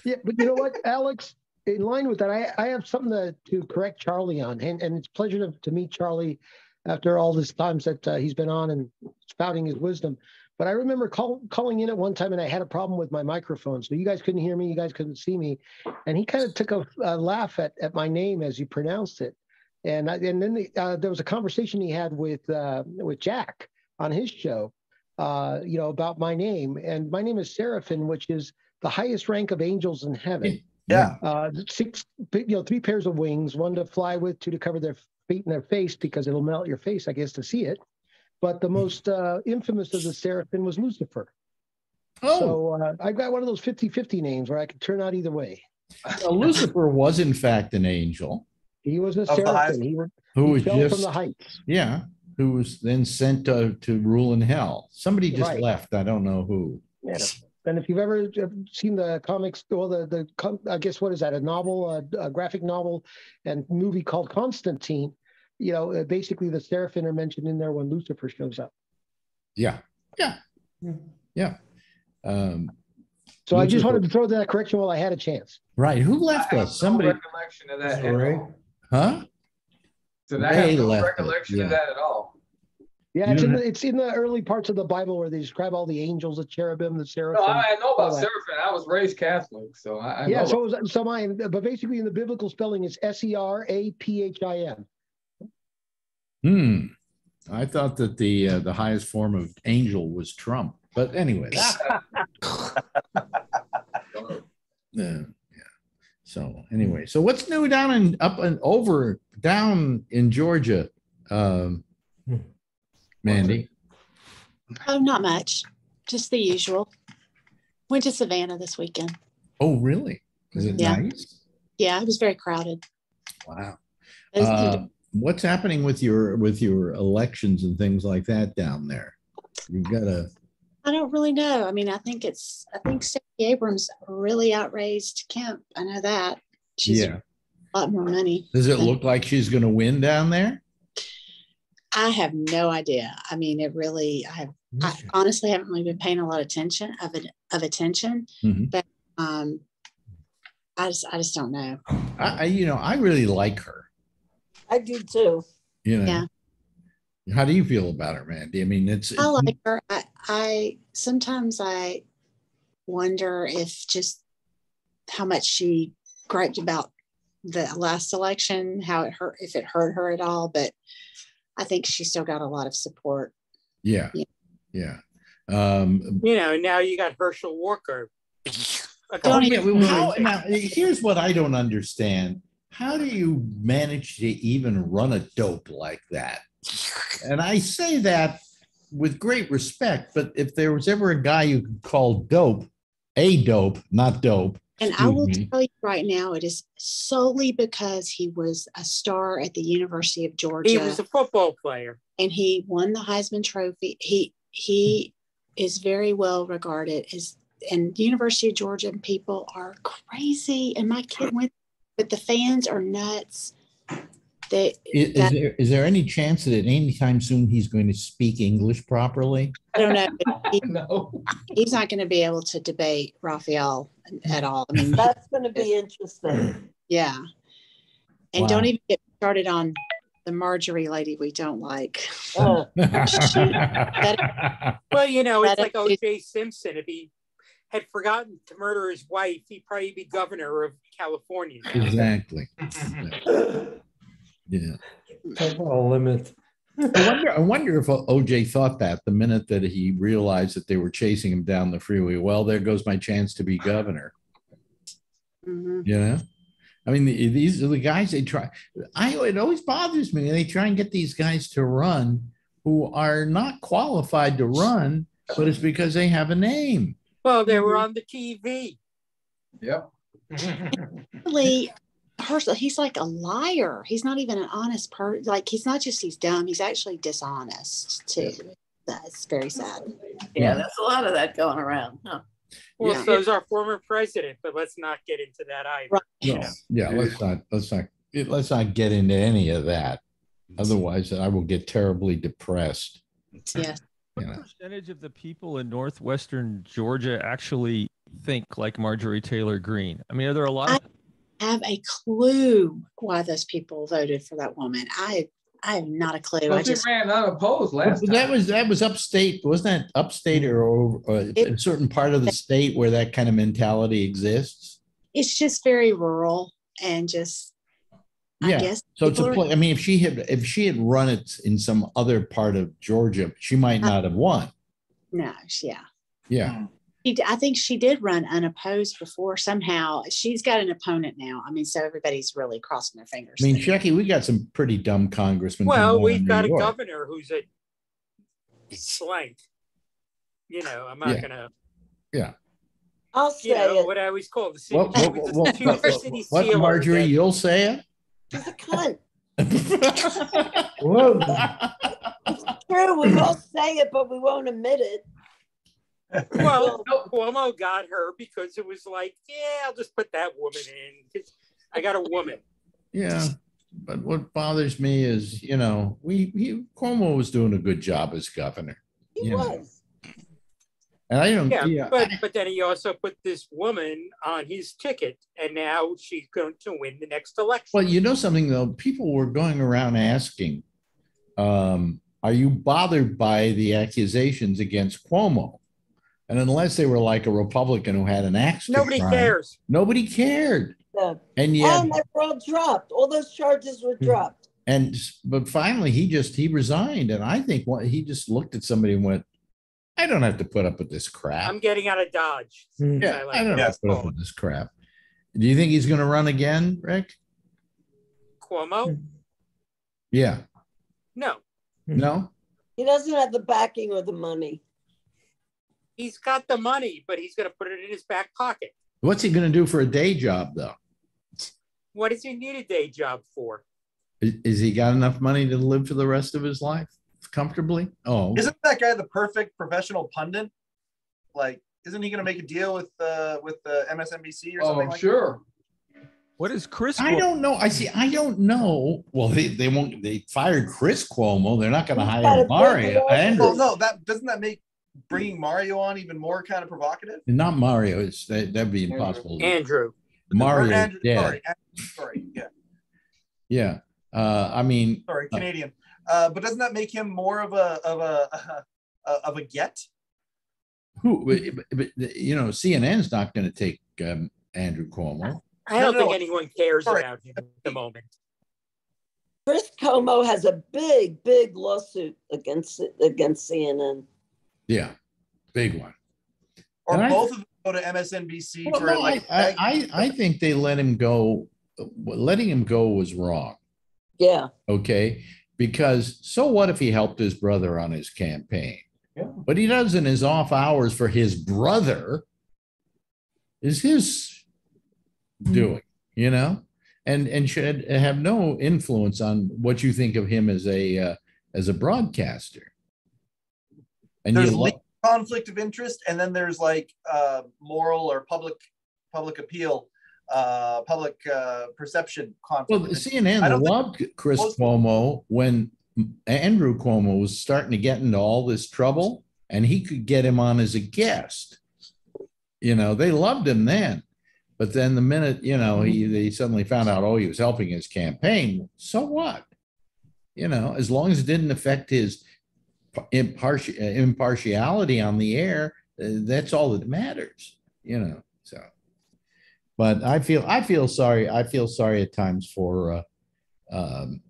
Yeah, but you know what, Alex? In line with that, I, I have something to, to correct Charlie on, and, and it's a pleasure to, to meet Charlie after all this times that uh, he's been on and spouting his wisdom. But I remember call, calling in at one time, and I had a problem with my microphone, so you guys couldn't hear me, you guys couldn't see me, and he kind of took a, a laugh at, at my name as you pronounced it, and I, and then the, uh, there was a conversation he had with uh, with Jack on his show, uh, you know, about my name, and my name is Seraphin, which is the highest rank of angels in heaven. Yeah. Uh, six, you know, three pairs of wings, one to fly with, two to cover their feet and their face because it'll melt your face, I guess, to see it. But the most uh, infamous of the seraphim was Lucifer. Oh, So uh, I've got one of those 50 50 names where I could turn out either way. well, Lucifer was in fact an angel He was a Of the highest- seraphim. He, who he was fell just from the heights. yeah, who was then sent to, to rule in hell. Somebody just Right. left. I don't know who. Yeah. And if you've ever uh, seen the comics, well, the the I guess what is that? A novel, a, a graphic novel, and movie called Constantine. You know, uh, basically the seraphim are mentioned in there when Lucifer shows up. Yeah, yeah, yeah. Um, So I just wanted to throw that correction while I had a chance. right. Who left I have us? no Somebody, recollection of that. at Ray? all. huh? So I Ray have no left recollection yeah. of that at all. Yeah, You it's in the it's in the early parts of the Bible where they describe all the angels, the cherubim, the No, seraphim. I, I know about that. Seraphim. I was raised Catholic, so I, I yeah, know. so it was, so mine, but basically in the biblical spelling it's S E R A P H I M. Hmm. I thought that the uh, the highest form of angel was Trump, but anyways. about- Yeah, yeah. So anyway, so what's new down and up and over down in Georgia, um. Mandy? Oh, not much. Just the usual. Went to Savannah this weekend. Oh, really? Is it Yeah. nice? Yeah, it was very crowded. Wow. It was- Uh, what's happening with your with your elections and things like that down there? You've gotta. I don't really know. I mean, I think it's, I think Stacey Abrams really outraised Kemp. I know that. She's Yeah. a lot more money. Does it look like she's going to win down there? I have no idea. I mean, it really, I have, I honestly haven't really been paying a lot of attention of it, of attention, Mhm. but, um, I just, I just don't know. I, you know, I really like her. I do too. You know. Yeah. How do you feel about her, Mandy? I mean, it's. I like her. I, I sometimes I wonder if just how much she griped about the last election, how it hurt, if it hurt her at all. But I think she still got a lot of support. Yeah. Yeah. Yeah. Um, You know, now you got Herschel Walker. A Oh, couple yeah, of well, years how- now, here's what I don't understand. How do you manage to even run a dope like that? And I say that with great respect, but if there was ever a guy you could call dope, a dope, not dope. And I will me, tell you right now, it is solely because he was a star at the University of Georgia. He was a football player. and he won the Heisman Trophy. He he is very well regarded as and University of Georgia people are crazy. And my kid went, but the fans are nuts. They Is, that- there, is there any chance that anytime soon he's going to speak English properly? I don't know. he- No. he's not going to be able to debate Raphael at all. I mean, That's going to be interesting. yeah. And don't even get started on the Marjorie lady we don't like. Uh, Well, you know, it's like is- O.J. Simpson. If he had forgotten to murder his wife, he'd probably be governor of California. now. Exactly. Yeah. Talk a limit. I wonder, I wonder if OJ thought that the minute that he realized that they were chasing him down the freeway. Well, there goes my chance to be governor. Mhm. You know, I mean, the- these are the guys they try. I it always bothers me. They try and get these guys to run who are not qualified to run, but it's because they have a name. Well, they were mm-hmm. on the TV. Yep. Really, Herschel, he's like a liar. He's not even an honest person. Like he's not just he's dumb. He's actually dishonest too. That's very sad. Yeah, there's a lot of that going around. Huh. Well, Yeah. so is our former president, but let's not get into that either. Right. No, know. yeah, let's not let's not let's not get into any of that. Otherwise, I will get terribly depressed. Yes. What You know. percentage of the people in northwestern Georgia actually think like Marjorie Taylor Greene? I mean, are there a lot of have a clue why those people voted for that woman. I I have not a clue. Well, I just ran unopposed last But that time. was that was upstate, wasn't that upstate or, or uh, It- a certain part of the state where that kind of mentality exists? it's just very rural and just I Yeah. guess So it's a are- play. I mean, if she had if she had run it in some other part of Georgia, she might uh-huh. not have won. no, yeah. Yeah. She, I think she did run unopposed before somehow. She's got an opponent now. I mean, so everybody's really crossing their fingers. I mean, there. Shecky, we got some pretty dumb congressmen. Well, we've got New a York. governor who's a blank. You know, I'm not Yeah. gonna. Yeah. I'll You say know it. what I always call the city. What, she what, was the what, what, city what, Marjorie, you'll say She's a cunt. it? Whoa. True, we all say it, but we won't admit it. Well, Cuomo got her because it was like, yeah, I'll just put that woman in. 'cause I got a woman. Yeah, but what bothers me is, you know, we, he, Cuomo was doing a good job as governor. He You know. Was. And I don't, Yeah, yeah, but but then he also put this woman on his ticket, and now she's going to win the next election. well, you know something though, people were going around asking, um, are you bothered by the accusations against Cuomo? And unless they were like a Republican who had an axe, Nobody grind, cares. Nobody cared. Yeah. And yet, And they were all dropped. All those charges were dropped. And but finally, he just he resigned, and I think what he just looked at somebody and went, "I don't have to put up with this crap." I'm getting out of Dodge. Hmm. yeah, I like I don't have to put up with this crap. Do you think he's going to run again, Rick? Cuomo? Yeah. No, No. He doesn't have the backing or the money. he's got the money, but he's going to put it in his back pocket. What's he going to do for a day job, though? What does he need a day job for? Is, is he got enough money to live for the rest of his life comfortably? Oh, Isn't that guy the perfect professional pundit? Like, isn't he going to make a deal with uh, with uh, MSNBC or Oh, something? I'm like sure. what is Chris? I Cuomo- don't know. I see. I don't know. Well, they, they won't. They fired Chris Cuomo. They're not going to hire got a Mario. big Andrew. Well, no, that doesn't that make bringing Mario on even more kind of provocative? Not Mario. It's that, that'd be impossible. Andrew. Mario. Andrew, Yeah. sorry, Andrew, sorry, yeah, Yeah. Uh, I mean, sorry, Uh, Canadian. Uh, but doesn't that make him more of a of a of a get? who? But, but, you know, CNN's not going to take um, Andrew Cuomo. I don't No, no, think no. anyone cares Sorry. about him at the moment. Chris Cuomo has a big, big lawsuit against against CNN. Yeah. big one. Or And I- both of them go to MSNBC Well, for no, like. I, I, I think they let him go. Letting him go was wrong. Yeah. Okay. Because so what if he helped his brother on his campaign? Yeah. What he does in his off hours for his brother is his doing, you know, and and should have no influence on what you think of him as a uh, as a broadcaster. And there's you lo- conflict of interest, and then there's like uh, moral or public public appeal, uh, public uh, perception conflict. Well, of interest. I CNN loved Chris most- Cuomo when Andrew Cuomo was starting to get into all this trouble, and he could get him on as a guest. You know, they loved him then. But then the minute, you know, he they suddenly found out, oh, he was helping his campaign. So what? You know, as long as it didn't affect his impartial impartiality on the air, uh, that's all that matters. You know. But I feel I feel sorry. I feel sorry at times for uh, um,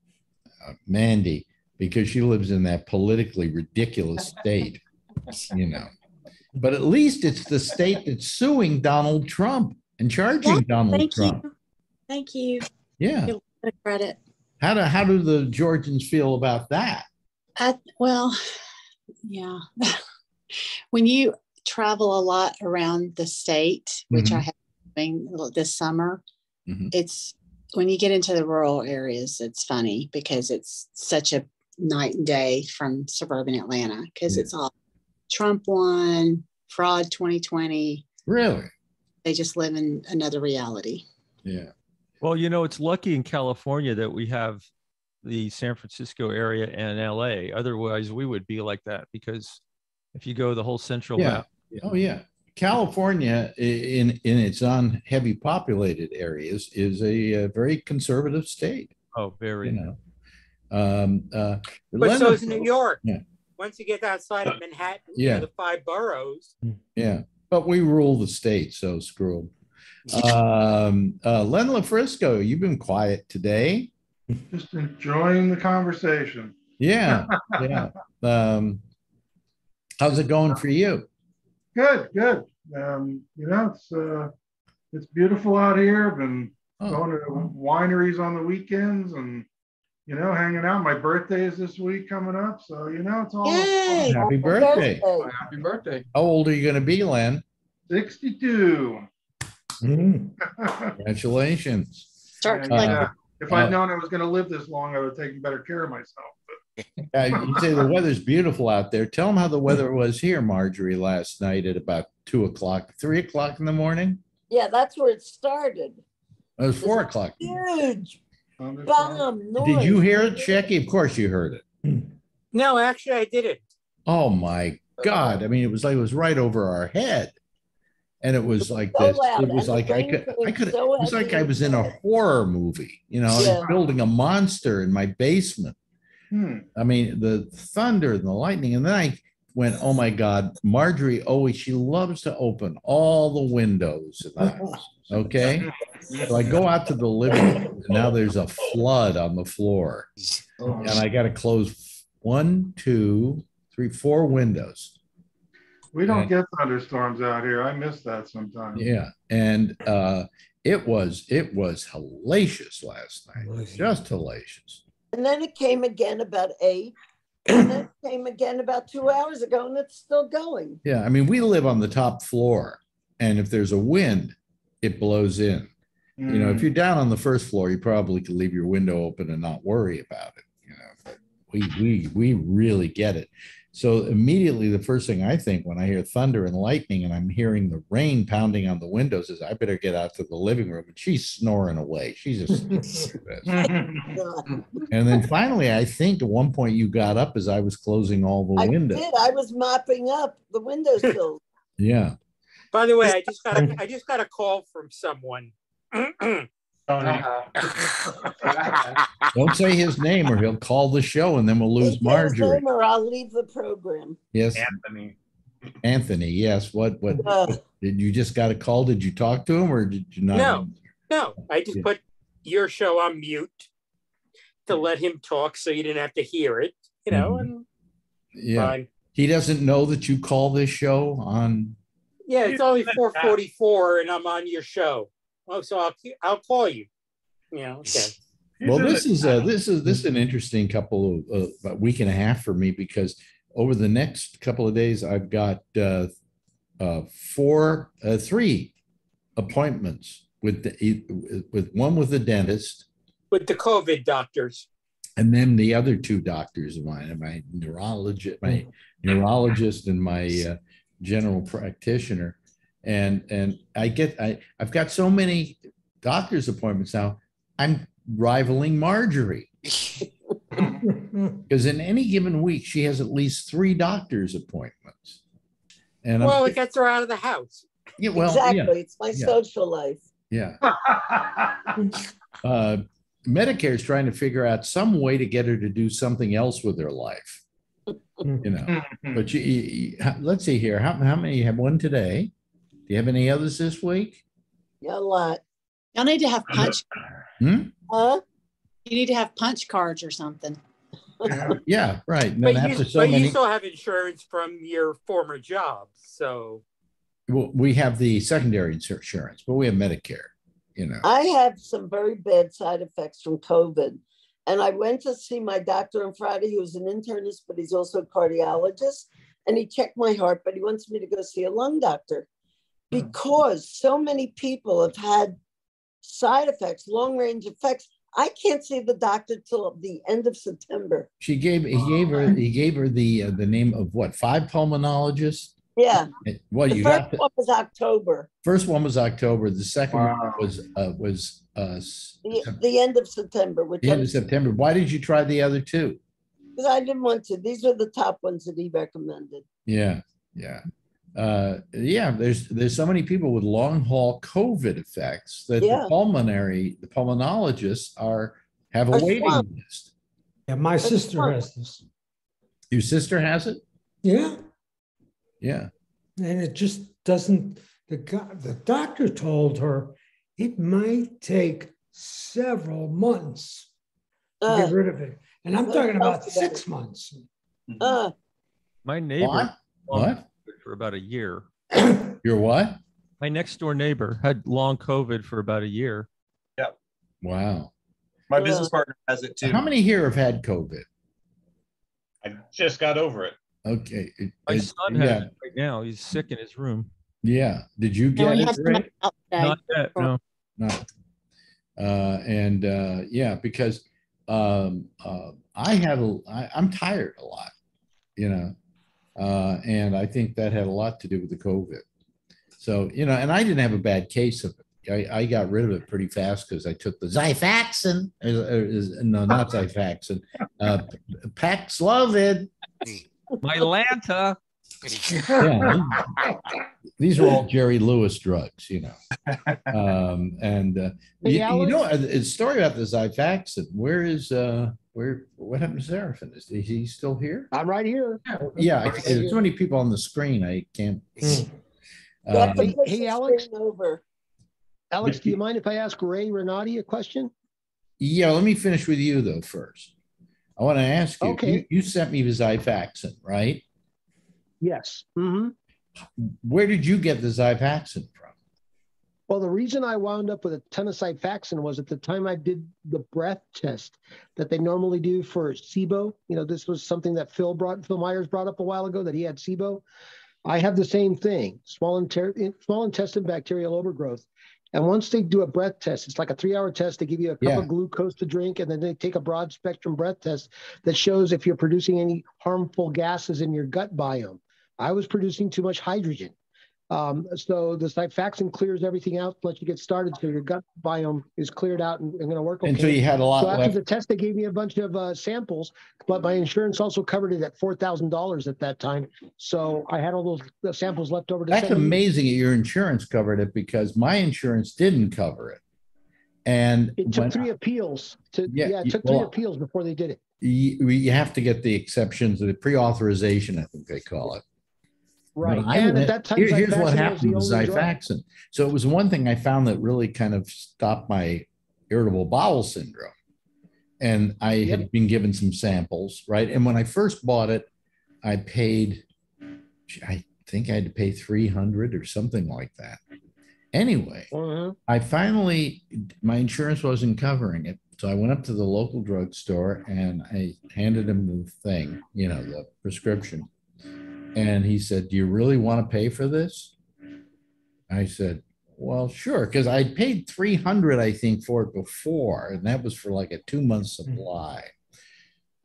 uh, Mandy because she lives in that politically ridiculous state. You know, but at least it's the state that's suing Donald Trump and charging Donald Thank Trump. you. Thank you. Yeah. Get a lot of credit. How do how do the Georgians feel about that? I, well, yeah. when you travel a lot around the state, which I Mhm. have been this summer, Mhm. it's when you get into the rural areas, it's funny because it's such a night and day from suburban Atlanta because Yeah. it's all Trump won, fraud 2020. Really? They just live in another reality. Yeah. Well, you know, it's lucky in California that we have the San Francisco area and LA. Otherwise, we would be like that because if you go the whole central Yeah. map, Oh yeah. California in in its on heavy populated areas is a, uh very conservative state. oh, very. You know. Um, uh, But so is New York. Yeah. Once you get outside of Manhattan, you Yeah. know, the five boroughs. Yeah, but we rule the state, so screw 'em. Um, uh, Len LaFrisco, you've been quiet today. Just enjoying the conversation. Yeah, yeah. Um, how's it going for you? Good, good. Um, you know, it's uh, it's beautiful out here. I've been Oh. going to wineries on the weekends and you know, hanging out. My birthday is this week coming up, so you know, it's all Yay! Happy birthday. Happy birthday. How old are you going to be, Len? 62. Congratulations. Start Yeah, collecting. If Uh, I'd known I was going to live this long, I would have taken better care of myself. Uh, you say the weather's beautiful out there. Tell them how the weather was here, Marjorie, last night at about two o'clock, three o'clock in the morning. Yeah, that's where it started. It was four o'clock. Huge bomb noise. Did you hear it, Shecky? Of course you heard it. No, actually, I didn't. Oh my God. I mean, it was like it was right over our head. And it was like so this, loud, it was and like I could, I could, it was like I was in a horror movie, you know, Yeah. building a monster in my basement. Hmm. I mean, the thunder and the lightning. And then I went, oh my God, Marjorie always, she loves to open all the windows in the house. Okay. So I go out to the living room and now there's a flood on the floor. And I got to close one, two, three, four windows. We don't get thunderstorms out here. I miss that sometimes. Yeah. And uh, it was, it was hellacious last night. Just hellacious. And then it came again about eight. And then it came again about two hours ago, and it's still going. Yeah, I mean, we live on the top floor, and if there's a wind, it blows in. You know, if Mm. you're down on the first floor, you probably could leave your window open and not worry about it. You know, but we we we really get it. So immediately, the first thing I think when I hear thunder and lightning, and I'm hearing the rain pounding on the windows, is I better get out to the living room. And she's snoring away. She's just. And then finally, I think at one point you got up as I was closing all the windows. I windows. did. I was mopping up the windowsills. Yeah. By the way, I just got a, I just got a call from someone. Don't say his name or he'll call the show and then we'll lose Say Marjorie. Or I'll leave the program. Yes, Anthony. Anthony. Yes. What, what, Uh, did you just got a call? Did you talk to him or did you not? No. No, I just Yeah. put your show on mute to let him talk so you didn't have to hear it, you know, Mhm. and Yeah. fine. He doesn't know that you call this show on, Yeah, it's only four forty-four and I'm on your show. Oh, so I'll, I'll call you. Yeah, okay. well, this is, a this is, this is an interesting couple of, uh, about week and a half for me because over the next couple of days, I've got uh, uh, four, uh, three appointments with, the with one with the dentist With the COVID doctors. and then the other two doctors of mine, my neurologist, my neurologist and my uh, general practitioner. And, and I get, I, I've got so many doctor's appointments now, I'm rivaling Marjorie. Because in any given week, she has at least three doctor's appointments. And Well, I'm, it gets her out of the house. yeah, well, yeah, Exactly. It's my yeah. social life. yeah. Uh, Medicare is trying to figure out some way to get her to do something else with her life. You know, but you, you, you- let's see here. How, how many you have one today? Do you have any others this week? Yeah, a lot. Y'all need to have punch. Hmm? Huh? You need to have punch cards or something. Yeah, right. And But you, so but you still have insurance from your former job, so. well, we have the secondary insurance, but we have Medicare, you know. I have some very bad side effects from COVID. And I went to see my doctor on Friday, He was an internist, but he's also a cardiologist. And he checked my heart, but he wants me to go see a lung doctor because so many people have had side effects, long range effects. I can't see the doctor till the end of September. She gave, he gave her, he gave her the, uh, the name of what, five pulmonologists? Yeah. Well, The you first got, the one was October, first one was October, the second one was, uh, was, uh, the, the end of September, which the end of September. Why did you try the other two? because I didn't want to. These are the top ones that he recommended. Yeah, yeah. Uh, yeah, there's, there's so many people with long haul COVID effects that the pulmonary, the pulmonologists are, have a Are waiting swamped. list. Yeah, my That's sister fun. has this. Your sister has it? Yeah, Yeah. and it just doesn't, the guy, the doctor told her it might take several months to Uh, get rid of it. And I'm talking about talk about it. six months. uh, My neighbor What? long What? COVID for about a year. Your what? My next door neighbor had long COVID for about a year. Yeah. Wow. My Yeah. business partner has it too. How many here have had COVID? I just got over it. Okay. it- My it- son has Yeah, it right now. He's sick in his room. yeah. Did you get we it, have someone Rick? out today. Not yet, no. No. Uh, and, uh, yeah, because, um, uh, I had, a I, I'm tired a lot, you know? Uh, and I think that had a lot to do with the COVID. So, you know, and I didn't have a bad case of it. I, I got rid of it pretty fast because I took the Xifaxan, uh, uh, no, not Xifaxan, uh, Paxlovid. My Lanta. Yeah, these are all Jerry Lewis drugs, you know. Um, and uh, you, you know, a, a story about the Xifaxan. Where is uh, where? What happened to Seraphin? Is he still here? I'm right here. Yeah, I, there's so many people on the screen. I can't. Hmm. you have to Um, Hey- hey, Alex? Over. Alex, do you mind if I ask Ray Renati a question? yeah, let me finish with you though first. I want to ask you. Okay. You, you sent me the Xifaxan, right? Yes. hmm Where did you get the Xifaxan from? Well, the reason I wound up with a Xifaxan was at the time I did the breath test that they normally do for SIBO. You know, this was something that Phil brought, Phil Myers brought up a while ago that he had SIBO. I have the same thing, small, inter- small intestine bacterial overgrowth. And once they do a breath test, it's like a three hour test. They give you a cup Yeah. of glucose to drink, and then they take a broad spectrum breath test that shows if you're producing any harmful gases in your gut biome. I was producing too much hydrogen. Um, so the Xifaxan clears everything out, lets you get started, so your gut biome is cleared out and, and going to work okay. And so you had a lot So after left. the test, they gave me a bunch of uh, samples, but my insurance also covered it at four thousand dollars at that time. So I had all those samples left over. To That's send amazing that your insurance covered it because my insurance didn't cover it. And It took three appeals to Yeah, yeah, it took three appeals before they did it. you, you have to get the exceptions, of the pre-authorization, I think they call it. Right. I and went- at that time, here- here's what happened with only drug. So it was one thing I found that really kind of stopped my irritable bowel syndrome. And I had been given some samples, right? And when I first bought it, I paid, I think I had to pay three hundred or something like that. Anyway, uh-huh. I finally, my insurance wasn't covering it. So I went up to the local drugstore and I handed him the thing, you know, the prescription. And he said, Do you really want to pay for this? I said, Well, sure, because I paid 300, I think, for it before, and that was for like a two month supply.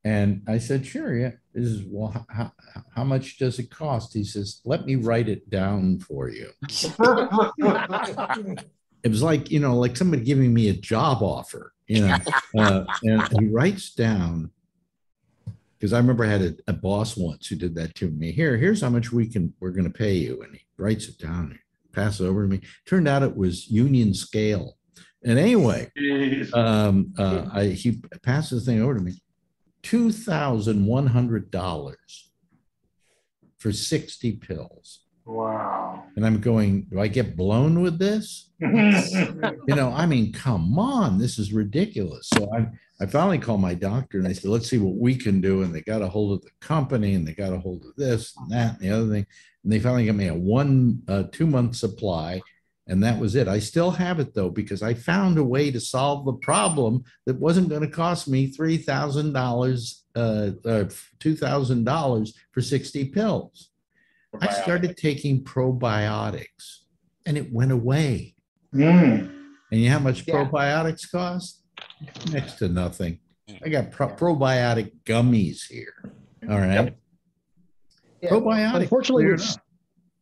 And I said, Sure, yeah. This is, well, how, how much does it cost? He says, Let me write it down for you. it was like you know like somebody giving me a job offer you know uh, and he writes down because i remember i had a, a boss once who did that to me. Here here's how much we can we're going to pay you. And he writes it down passes it over to me. Turned out it was union scale. And anyway um uh i he passes the thing over to me. Two thousand one hundred dollars for 60 pills Wow. and I'm going, do I get blown with this? you know, I mean, come on, this is ridiculous. So I, I finally called my doctor and I said, let's see what we can do. And they got a hold of the company and they got a hold of this and that and the other thing. And they finally got me a one, uh, two month supply. And that was it. I still have it though, because I found a way to solve the problem that wasn't going to cost me $3,000, uh, uh, $2,000 for 60 pills. I started taking probiotics and it went away. Mm. And you know how much Yeah. probiotics cost? Next to nothing. I got pro- probiotic gummies here. All right. Yeah. Probiotic. Unfortunately, clear with, enough.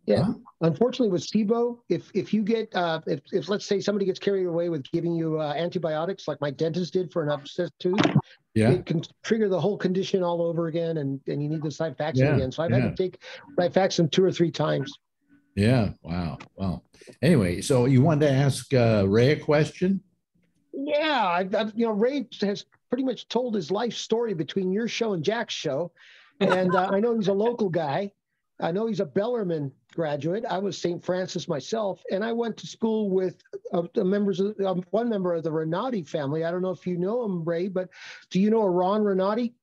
yeah. Huh? Unfortunately, with SIBO, if if you get uh, if if let's say somebody gets carried away with giving you uh, antibiotics, like my dentist did for an upset tooth, Yeah. it can trigger the whole condition all over again, and and you need the Xifaxan Yeah, again. So I've yeah. had to take Xifaxan two or three times. Yeah. Wow. Wow. Anyway, so you wanted to ask uh, Ray a question? Yeah, I've, I've you know Ray has pretty much told his life story between your show and Jack's show, and uh, I know he's a local guy. I know he's a Bellarmine graduate. I was St. Francis myself, and I went to school with uh, the members of um, one member of the Renati family. I don't know if you know him, Ray, but do you know a Ron Renati?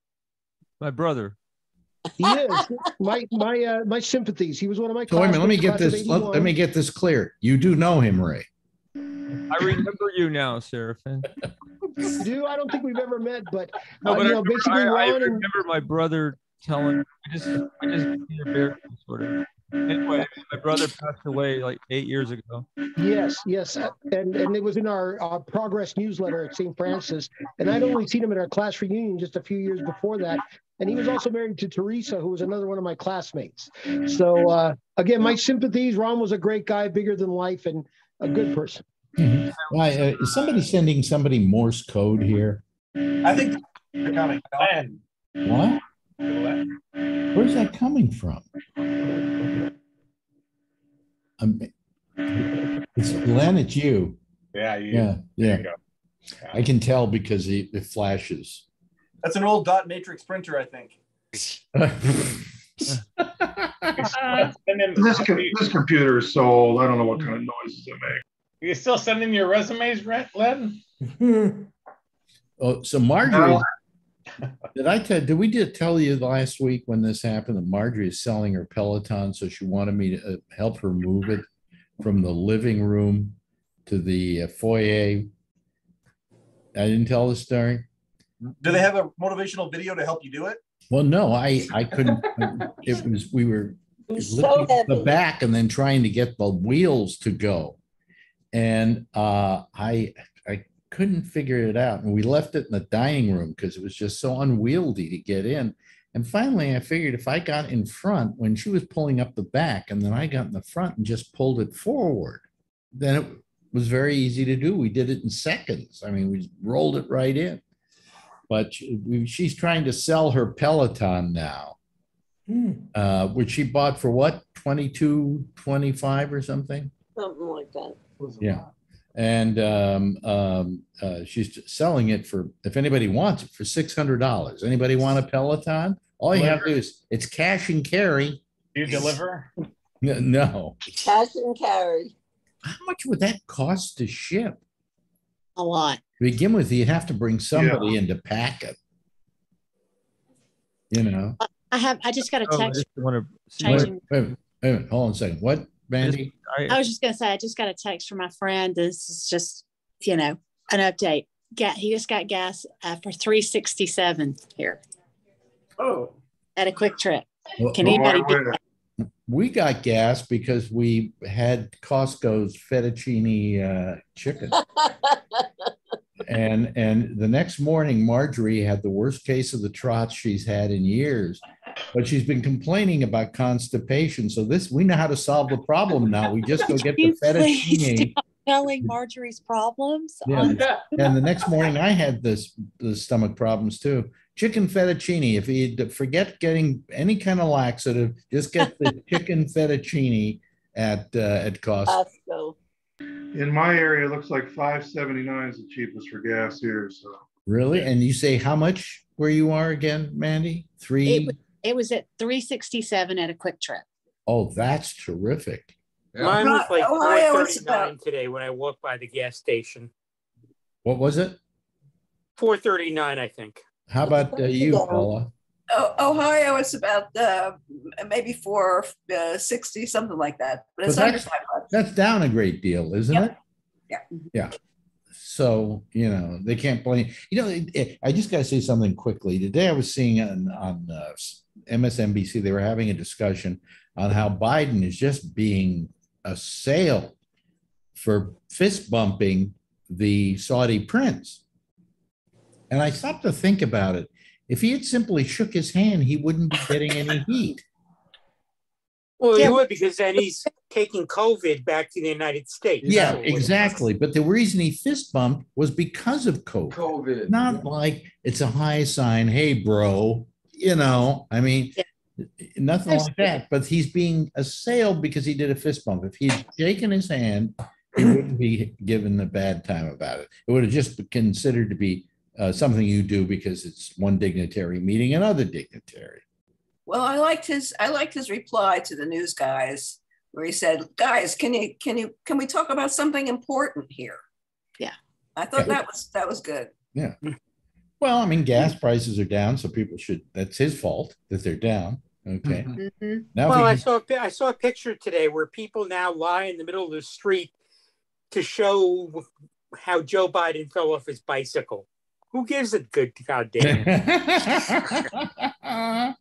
My brother. He is my my uh, my sympathies. He was one of my. So wait a minute, let me get this, let, let me get this clear. You do know him, Ray. I remember you now, Seraphin. Do I don't think we've ever met, but, No, uh, but you I, know, remember, basically I, I Ron and remember my brother telling. I just, I just embarrassed sort of. Anyway, my brother passed away like eight years ago. Yes, yes, and and it was in our uh, progress newsletter at St. Francis, and I'd only seen him at our class reunion just a few years before that, and he was also married to Teresa, who was another one of my classmates. So uh, again, my sympathies. Ron was a great guy, bigger than life, and a good person. Why, uh, is somebody sending somebody Morse code here? I think they're coming. Glenn. What? Glenn. Where's that coming from? Um, it's Glenn, it's you. Yeah, you. Yeah, There yeah. you go. I can tell because it, it flashes. That's an old dot matrix printer, I think. This, co- this computer is so old. I don't know what kind of noises it makes. You still sending your resumes, Ren- Len? Oh, so Marjorie, did I tell, did we did tell you last week when this happened that Marjorie is selling her Peloton, so she wanted me to uh, help her move it from the living room to the uh, foyer? I didn't tell the story. Do they have a motivational video to help you do it? Well, no, I, I couldn't, it was, we were was lifting so the back and then trying to get the wheels to go. And uh, I, I couldn't figure it out. And we left it in the dining room because it was just so unwieldy to get in. And finally, I figured if I got in front when she was pulling up the back and then I got in the front and just pulled it forward, then it was very easy to do. We did it in seconds. I mean, we rolled it right in. But she- she's trying to sell her Peloton now uh, which she bought for what, 22, 25 or something? Something like that. Yeah. And um, um, uh, she's selling it for, if anybody wants it, for $600. Anybody want a Peloton? All you have to do is, it's cash and carry. Do you deliver? N- No. Cash and carry. How much would that cost to ship? A lot. To begin with, you'd have to bring somebody in to pack it. You know, I have, I just got a Oh, I text. just want to see Wait, wait, wait, a minute, hold on a second. What, Mandy? I I, was just gonna say, I just got a text from my friend. This is just, you know, an update. Got, he just got gas uh, for three sixty-seven here Oh, at a QuikTrip. Well, Can anybody I beat wish. that? We got gas because we had Costco's fettuccine uh, chicken. And, and the next morning Marjorie had the worst case of the trots she's had in years. But she's been complaining about constipation. So this, we know how to solve the problem now. We just go get the fettuccine. Telling Marjorie's problems. Yeah. on- And the next morning I had this, the stomach problems too. Chicken fettuccine, if you forget getting any kind of laxative, just get the chicken fettuccine at, uh, at Costco. Costco. In my area, it looks like five seventy-nine is the cheapest for gas here, so. Really? And you say how much where you are again, Mandy? It Three? was, it was at three sixty-seven at a QuikTrip. Oh, that's terrific. Mine was like four Ohio is thirty-nine about- today when I walked by the gas station. What was it? Four thirty-nine, I think. How about uh, you, Paula? Oh, Ohio is about uh, maybe four uh, sixty, something like that. But it's But under that's- five bucks. That's down a great deal, isn't Yep. it? Yeah. Yeah. So, you know, they can't blame, you know, it- it- I just gotta say something quickly. Today I was seeing on, on uh, MSNBC, they were having a discussion on how Biden is just being assailed for fist bumping the Saudi prince. And I stopped to think about it. If he had simply shook his hand, he wouldn't be getting any heat. Well, Yeah. you would because then he's taking COVID back to the United States. Yeah, That's what it was. exactly. But the reason he fist bumped was because of COVID. COVID. Not like it's a high sign, hey, bro, you know, I mean, nothing like that. But he's being assailed because he did a fist bump. If he'd shaken his hand, he wouldn't be given a bad time about it. It would have just been considered to be uh, something you do because it's one dignitary meeting another dignitary. Well, I liked his I liked his reply to the news guys where he said, "Guys, can you can you can we talk about something important here?" Yeah. I thought Yeah. that was that was good. Yeah. Well, I mean, gas prices are down, so people should, that's his fault that they're down. Okay. Mhm. Now, Well, I saw a I saw a picture today where people now lie in the middle of the street to show how Joe Biden fell off his bicycle. Who gives a good goddamn?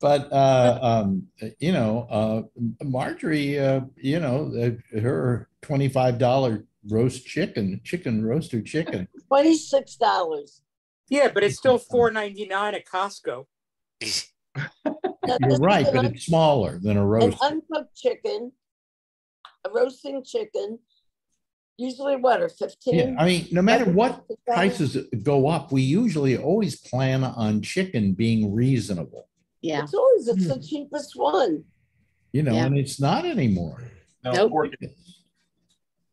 But, uh, um, you know, uh, Marjorie, uh, you know, uh, her twenty-five dollar roast chicken, chicken roaster chicken. Twenty-six dollars. yeah, but it's still four ninety nine at Costco. You're right, but it's smaller than a An roast. uncooked chicken, a roasting chicken, usually what, or 15 Yeah, fifteen? I mean, no matter what prices go up, we usually always plan on chicken being reasonable, Yeah. It's always, it's the cheapest one. you know, Yeah. and it's not anymore. No, Nope.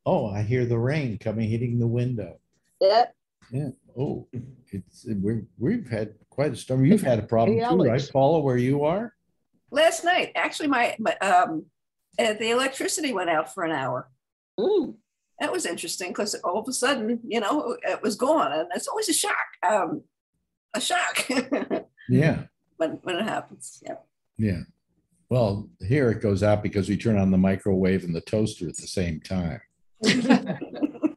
Oh, I hear the rain coming, hitting the window. Yep. Yeah. Oh, it's, we're, we've had quite a storm. You've had a problem Hey, too, right, Alex. Paula, where you are? Last night, actually, my, my um, uh, the electricity went out for an hour. Mm. That was interesting because all of a sudden, you know, it was gone, and it's always a shock. Um, a shock Yeah, when when it happens. Yeah. yeah. Well, here it goes out because we turn on the microwave and the toaster at the same time.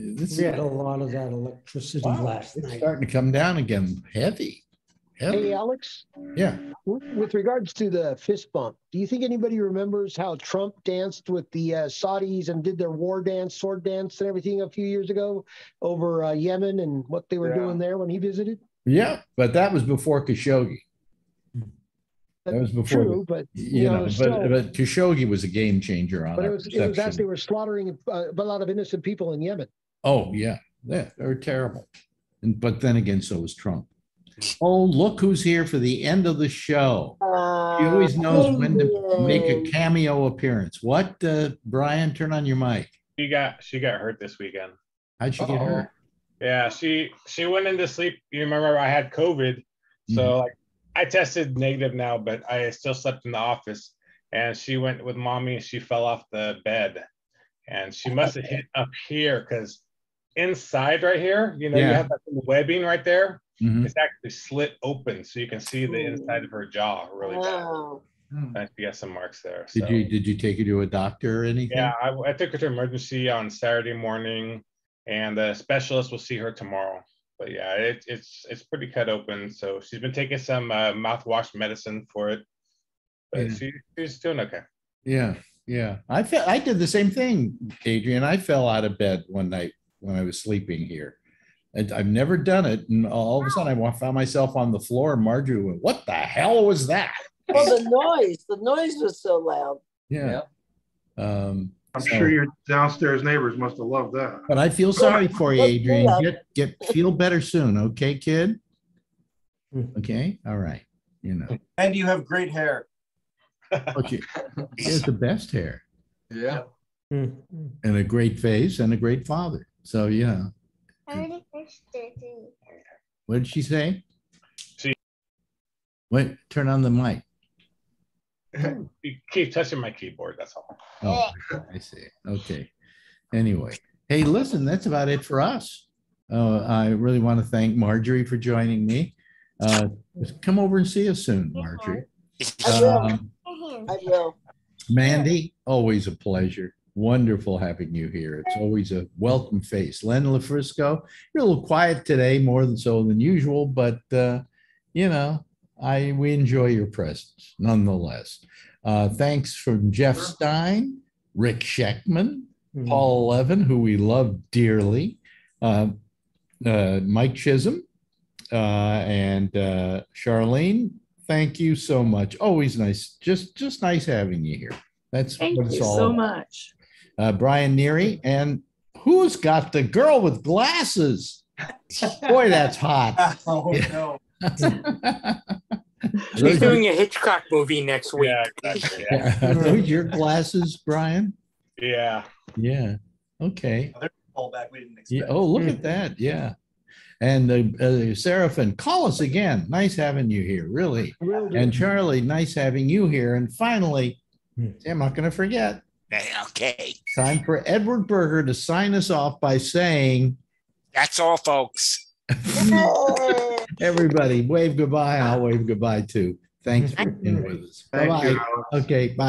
This We is had a lot of that electricity wow, last it's starting to come down again, heavy. Hey, Alex, Yeah. with with regards to the fist bump, do you think anybody remembers how Trump danced with the uh, Saudis and did their war dance, sword dance, and everything a few years ago over uh, Yemen and what they were Yeah. doing there when he visited? Yeah, but that was before Khashoggi. That was before. True, but You you know, know, but, still- but Khashoggi was a game changer on but it our was it was as they were slaughtering uh, a lot of innocent people in Yemen. Oh, yeah, yeah, they're terrible. And, but then again, so was Trump. Oh, look who's here for the end of the show. He always knows when to make a cameo appearance. What, uh, Brian, turn on your mic. She got she got hurt this weekend. How'd she get Uh-oh. hurt? Yeah, she she went into sleep. You remember I had COVID, so Mhm. like I tested negative now, but I still slept in the office. And she went with mommy. and She fell off the bed, and she must have hit up here because inside right here, you know, you have that webbing right there. Mhm. It's actually slit open, so you can see the inside of her jaw really bad. Wow. And she has some marks there. Did you, did you take her to a doctor or anything? Yeah, I, I took her to emergency on Saturday morning, and the specialist will see her tomorrow. But yeah, it, it's it's pretty cut open. So she's been taking some uh, mouthwash medicine for it, but Yeah. she, she's doing okay. Yeah, yeah. I felt, I did the same thing, Adrian. I fell out of bed one night when I was sleeping here. And I've never done it. And all of a sudden I found myself on the floor and Marjorie went, what the hell was that? Well, the noise, the noise was so loud. Yeah. Um, I'm so- sure your downstairs neighbors must have loved that. But I feel sorry for you, Adrian. Get, get, feel better soon. Okay, kid? Okay, all right. You know, And you have great hair. but you, he has the best hair Yeah. Mm. and a great face and a great father. So, yeah. What did she say? She- Wait, turn on the mic. You keep touching my keyboard. That's all. Oh, I see. Okay. Anyway, hey, listen, that's about it for us. Uh, I really want to thank Marjorie for joining me. Uh, come over and see us soon, Marjorie. I will. Um, I will. Mandy, always a pleasure. Wonderful having you here. It's always a welcome face. Len LaFrisco, you're a little quiet today, more than so than usual, but uh, you know, I we enjoy your presence nonetheless. Uh, thanks from Jeff Stein, Rick Scheckman, Paul Levin, who we love dearly, uh, uh, Mike Chisholm, uh, and uh, Charlene. Thank you so much. Always nice. Just just nice having you here. That's Thank what it's you all so much. Uh, Brian Neary, and who's got the girl with glasses? Boy, that's hot. Oh, Yeah. no. She's doing a Hitchcock movie next week. Yeah, exactly. Yeah. Are those your glasses, Brian? yeah. Yeah. Okay. Pull back. We didn't Yeah. expect. Oh, look at that. Yeah. And the uh, Seraphin, call us again. Nice having you here, really. And Charlie, nice having you here. And finally, I'm not going to forget. Okay. Time for Edward Berger to sign us off by saying, That's all, folks. everybody wave goodbye. I'll wave goodbye too. Thanks for being with us. Bye-bye. Okay, bye.